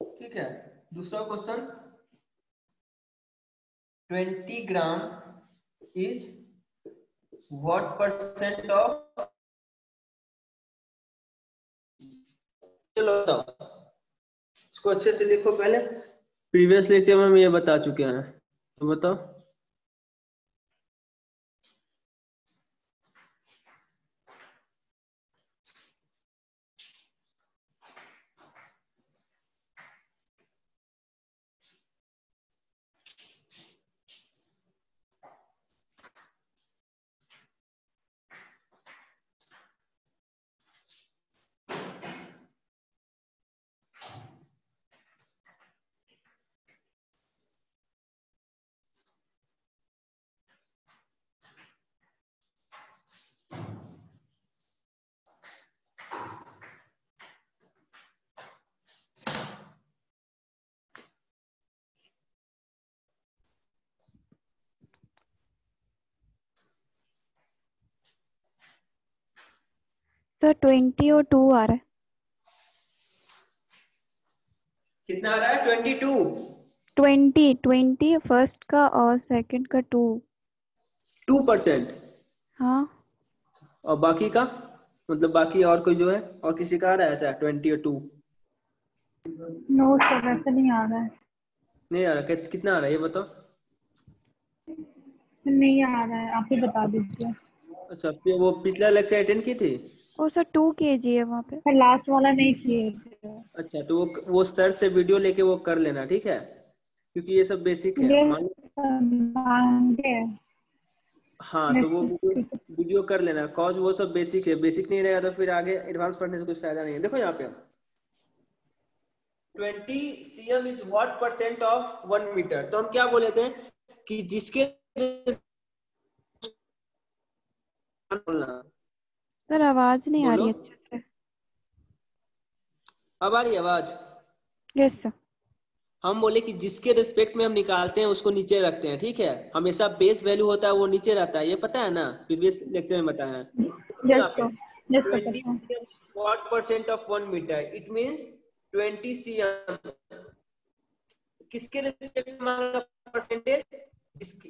ठीक है? दूसरा question twenty gram is what percent of चलो बताओ। इसको अच्छे से लिखो पहले। प्रीवियस लेक्चर में हम ये बता चुके हैं। तो बताओ सर ट्वेंटी और टू आ रहा है। कितना आ रहा है? Twenty two. Twenty twenty first का और सेकंड का टू टू परसेंट। हाँ। और बाकी का? मतलब बाकी और कोई जो है? और किसी का आ रहा है ऐसा? ट्वेंटी और टू। नो सर वैसे नहीं आ रहा है। नहीं आ रहा। कित- कितना आ रहा है? ये बताओ। नहीं आ रहा है। आप ही बता दीजिए। अच्छा वो पिछला लेक्चर अटेंड की थी? और सर टू के जी है वहाँ पे। पर लास्ट वाला नहीं किए अच्छा तो वो वो सर से वीडियो लेके वो कर लेना ठीक है? क्योंकि ये सब बेसिक है। मांगे हाँ। तो वो वीडियो कर लेना। कॉज वो सब बेसिक है। बेसिक नहीं रहेगा तो फिर आगे एडवांस पढ़ने से कुछ फ़ायदा नहीं है। देखो यहाँ पे। Twenty C M is what percent of one metre तो हम क्या बोले थे? कि जिसके बोलना सर आवाज़ नहीं आ रही अच्छे से। अब आ रही है आवाज़? यस सर हम बोले कि जिसके रिस्पेक्ट में हम निकालते हैं उसको नीचे रखते हैं ठीक है? हमेशा बेस वैल्यू होता है वो नीचे रहता है ये पता है ना? प्रीवियस लेक्चर में बताया। Yes sir yes sir 20 cm what percent of one meter? It means 20 cm. किसके रिस्पेक्ट में परसेंटेज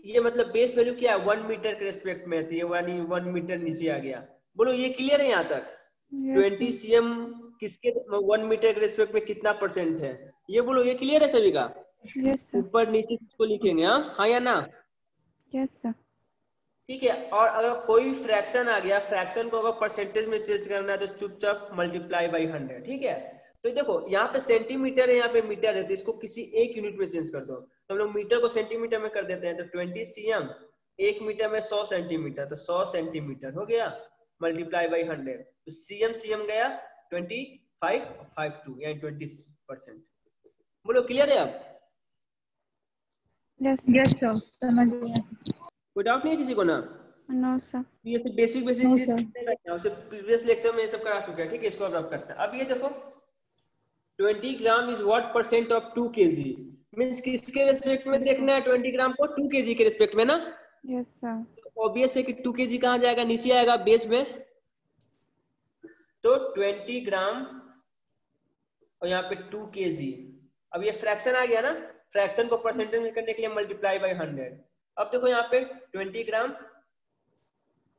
ये मतलब बेस वैल्यू क्या है? वन मीटर के रिस्पेक्ट में थी यानी वन मीटर नीचे आ गया। बोलो ये क्लियर है यहाँ तक? ट्वेंटी सीएम किसके वन मीटर के रिस्पेक्ट में कितना परसेंट है? ये बोलो ये क्लियर है सभी का? ऊपर नीचे किसको लिखेंगे हाँ? हाँ या ना? ठीक है और अगर कोई फ्रैक्शन आ गया फ्रैक्शन को अगर परसेंटेज में चेंज करना है तो चुपचाप मल्टीप्लाई बाई हंड्रेड ठीक है? तो देखो यहाँ पे सेंटीमीटर है यहाँ पे मीटर है तो इसको किसी एक यूनिट में चेंज कर दो। तो हम लोग मीटर को सेंटीमीटर में कर देते हैं तो ट्वेंटी सीएम एक मीटर में सौ सेंटीमीटर तो सौ सेंटीमीटर हो गया। मल्टीप्लाई बाई हंड्रेड तो सीएम सीएम गया ट्वेंटी फाइव फाइव टू यानी ट्वेंटी परसेंट बोलो क्लियर है अब? यस यस सर समझ गया। कोई डाउट नहीं है किसी को ना? नो सर ये सब बेसिक बेसिक चीज़। उससे प्रीवियस लेक्चर में ये सब करा चुके हैं ठीक है? इसको अब रब करते हैं। अब ये देखो 20 gram is what percent of 2 kg means किसके रिस्पेक्ट में देखना है? 20 ग्राम को 2 केजी के रिस्पेक्ट में ना? यस सर ऑब्वियस है कि 2 केजी कहाँ जाएगा? नीचे आएगा बेस में। तो 20 ग्राम और यहाँ पे टू के जी अब ये फ्रैक्शन आ गया ना? फ्रैक्शन को परसेंटेज में करने के लिए मल्टीप्लाई बाई हंड्रेड अब देखो यहाँ पे 20 ग्राम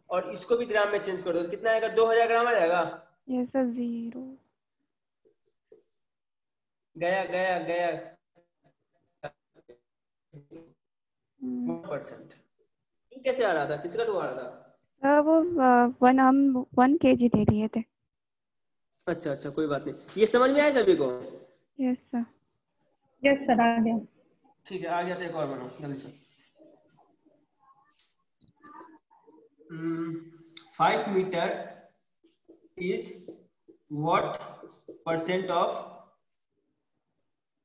और इसको भी ग्राम में चेंज कर दो। तो कितना आएगा? 2000 ग्राम आ जाएगा। ज़ीरो गया गया गया। परसेंट कैसे आ रहा था? किसका टू आ रहा था? सर वो वन हम वन के जी दे दिए थे। अच्छा अच्छा कोई बात नहीं। ये समझ में आया सभी को? यस सर यस सर आ गया। ठीक है आ गया तो एक और बनाओ जल्दी से। Five metre is what percent of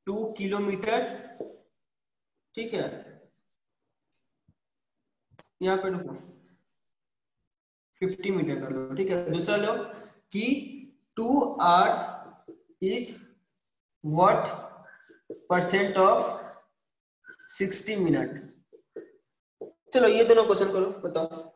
two kilometre ठीक है। यहाँ पे रुको। फिफ्टी मीटर कर लो, ठीक है? दूसरा लो कि two hour is what percent of sixty minute चलो, ये दोनों क्वेश्चन करो, बताओ।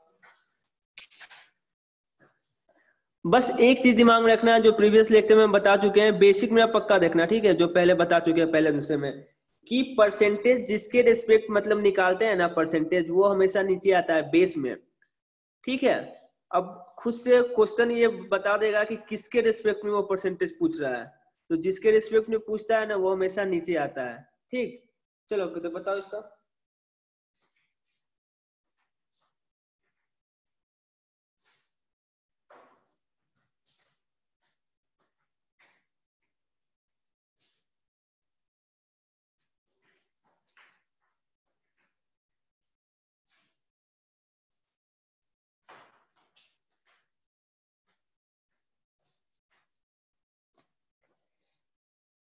बस एक चीज़ दिमाग में रखना है जो प्रीवियस लेक्चर में बता चुके हैं बेसिक में पक्का देखना, ठीक है? जो पहले बता चुके हैं, पहले दूसरे में। कि परसेंटेज जिसके रेस्पेक्ट मतलब निकालते हैं ना परसेंटेज वो हमेशा नीचे आता है बेस में। ठीक है? अब खुद से क्वेश्चन ये बता देगा कि किसके रेस्पेक्ट में वो परसेंटेज पूछ रहा है। तो जिसके रेस्पेक्ट में पूछता है ना, वो हमेशा नीचे आता है। ठीक? चलो तो बताओ इसका।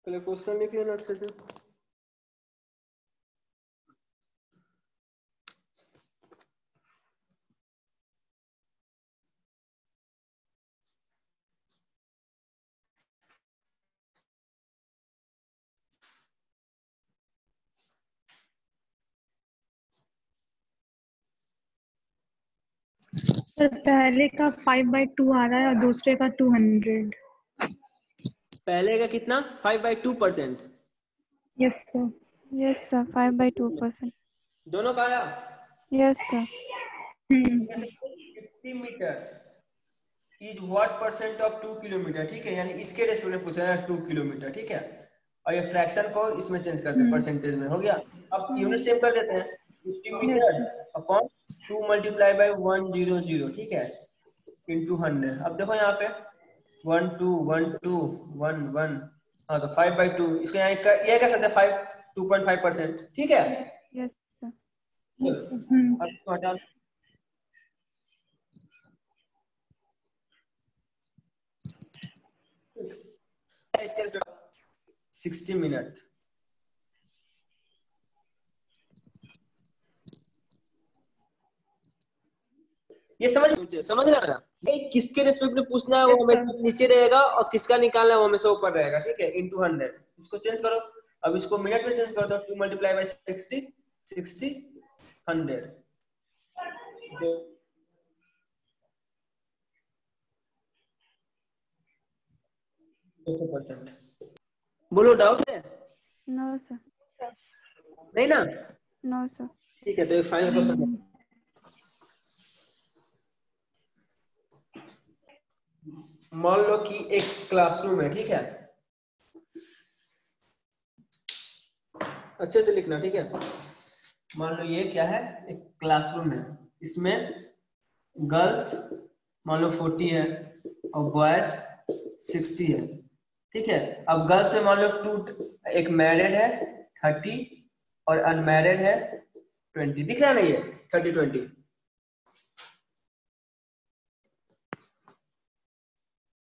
पहले क्वेश्चन लिख लेना अच्छे से पहले का फाइव बाई टू आ रहा है और दूसरे का टू हंड्रेड पहले का कितना? Five by two percent yes sir yes sir five by two percent दोनों का आया? Yes sir fifty metre is what percent of two kilometre ठीक है यानी इसके रेस्पेक्ट में पूछा है टू किलोमीटर ठीक है? और ये फ्रैक्शन को इसमें चेंज करते हैं परसेंटेज में हो गया? अब यूनिट सेव कर देते हैं। Fifty metre upon two multiply by one zero zero ठीक है? इंटू हंड्रेड अब देखो यहाँ पे one two one two one one. हाँ तो फाइव बाई टू इसको यहाँ ये कह सकते हैं five two point five percent ठीक है? सर हम्म। Sixty minute. ये समझ मुझे समझ रहा है? ना ये किसके रिस्पेक्ट में पूछना है वो हमेशा नीचे रहेगा और किसका निकालना है वो हमेशा ऊपर रहेगा ठीक है? इंटू हंड्रेड इसको चेंज करो। अब इसको मिनट में चेंज कर दो two multiply by sixty sixty hundred percent. बोलो डाउट है? नो सर नहीं ना? नो सर ठीक है तो एक फाइनल क्वेश्चन मान लो कि एक क्लासरूम है, ठीक है? अच्छे से लिखना, ठीक है? मान लो ये क्या है? एक क्लासरूम है। इसमें गर्ल्स मान लो फोर्टी है, और बॉयज़ सिक्सटी है, ठीक है? अब गर्ल्स में मान लो टू एक मैरिड है थर्टी और अनमैरिड है ट्वेंटी दिख रहा नहीं है थर्टी ट्वेंटी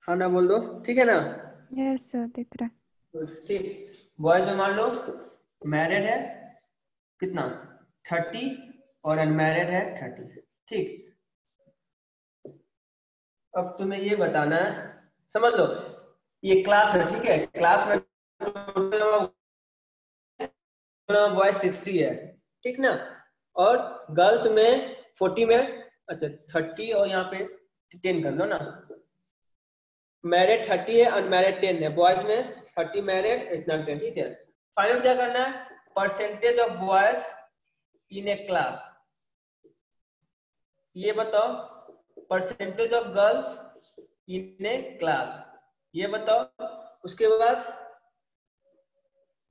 हाँ ना बोल दो। ठीक है ना? यस सर दिख रहा ठीक। बॉयज़ में मान लो मैरिड है कितना? थर्टी और अनमैरिड है थर्टी ठीक। अब तुम्हें ये बताना है समझ लो ये क्लास है ठीक है? क्लास में बॉयज़ सिक्सटी है ठीक ना? और गर्ल्स में फोर्टी में अच्छा थर्टी और यहाँ पे टेन कर दो ना। मैरिड थर्टी है अनमैरिड टेन है। बॉयज़ में थर्टी मैरिड इतना टेन ठीक है फाइनल क्या करना है? Percentage of boys in a class ये बताओ percentage of girls in a class ये बताओ, उसके बाद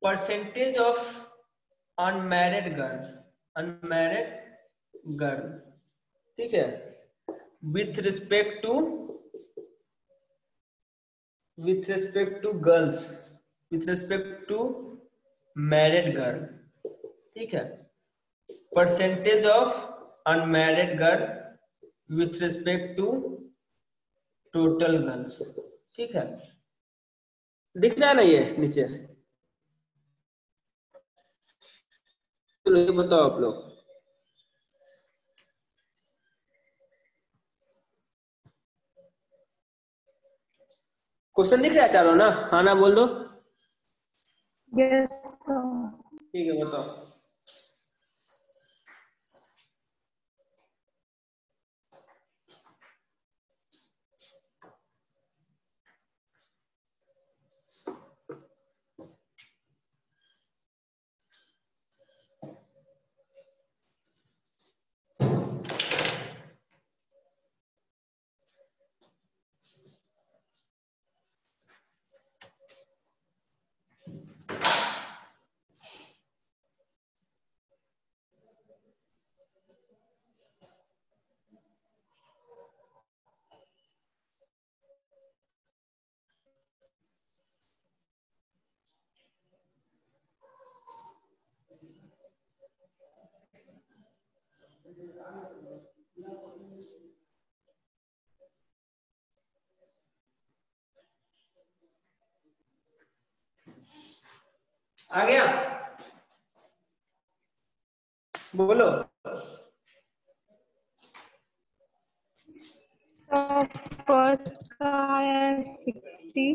percentage of unmarried girl unmarried girl ठीक है? With respect to with respect to girls with respect to married girl ठीक है percentage of unmarried girl with respect to total girls ठीक है दिख रहा है ना ये नीचे ये बताओ आप लोग क्वेश्चन दिख रहा है चारों ना? हाँ ना बोल दो। ठीक है बताओ। आ गया? बोलो। फ़र्स्ट का आया सिक्सटी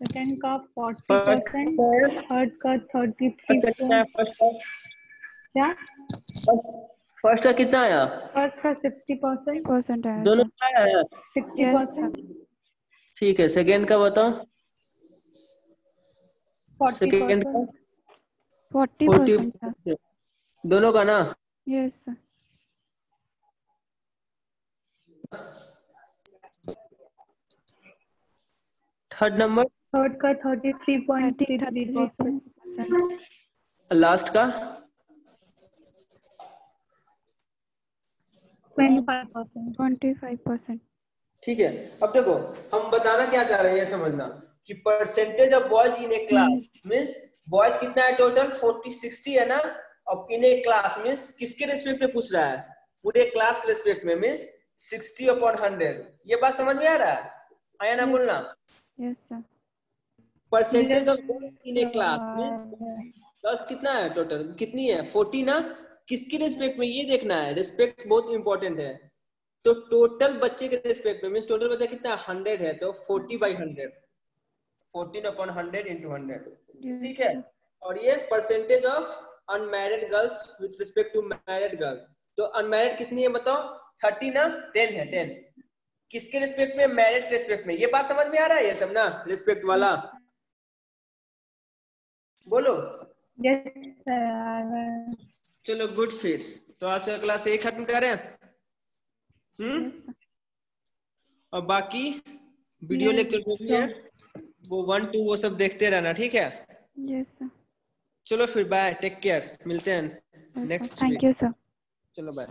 सेकेंड का फोर्टी परसेंट थर्ड का थर्टी थ्री क्या? फ़र्स्ट का कितना आया? फ़र्स्ट का सिक्सटी परसेंट परसेंट आया दोनों का आया सिक्सटी परसेंट ठीक है सेकंड का बताओ। फोर्टी सेकंड का? परसेंट फोर्टी फोर्टी परसेंट दोनों का ना? Yes sir third number third का thirty three point three percent percent last का? ठीक है। अब देखो हम बताना क्या चाह रहे हैं ये समझना कि percentage of boys in a class means boys कितना है टोटल 40 60 है ना? अब इन ए क्लास मींस किसके रिस्पेक्ट में पूछ रहा है? पूरे क्लास के रिस्पेक्ट में मींस 60 अपॉन 100 ये बात समझ में आ रहा है? आया ना बोलना? Percentage of boys in a class दस कितना है टोटल कितनी है? फोर्टी ना? किसके रिस्पेक्ट में ये देखना है? रिस्पेक्ट बहुत इंपॉर्टेंट है। तो टोटल बच्चे के रिस्पेक्ट में मीन्स टोटल बच्चा कितना? हंड्रेड है तो forty by hundred fourteen upon hundred into hundred ठीक है? और ये percentage of unmarried girls with respect to married girl तो अनमैरिड कितनी है बताओ? थर्टी ना? टेन है टेन किसके रिस्पेक्ट में? मैरिड के रिस्पेक्ट में। ये बात समझ में आ रहा है ये सब ना? रिस्पेक्ट वाला। बोलो। सर चलो गुड फिर। तो आज का क्लास यही खत्म करें हम्म? और बाकी वीडियो लेक्चर जो भी है वो वन टू वो सब देखते रहना ठीक है? यस सर चलो फिर बाय टेक केयर मिलते हैं नेक्स्ट थैंक यू सर चलो बाय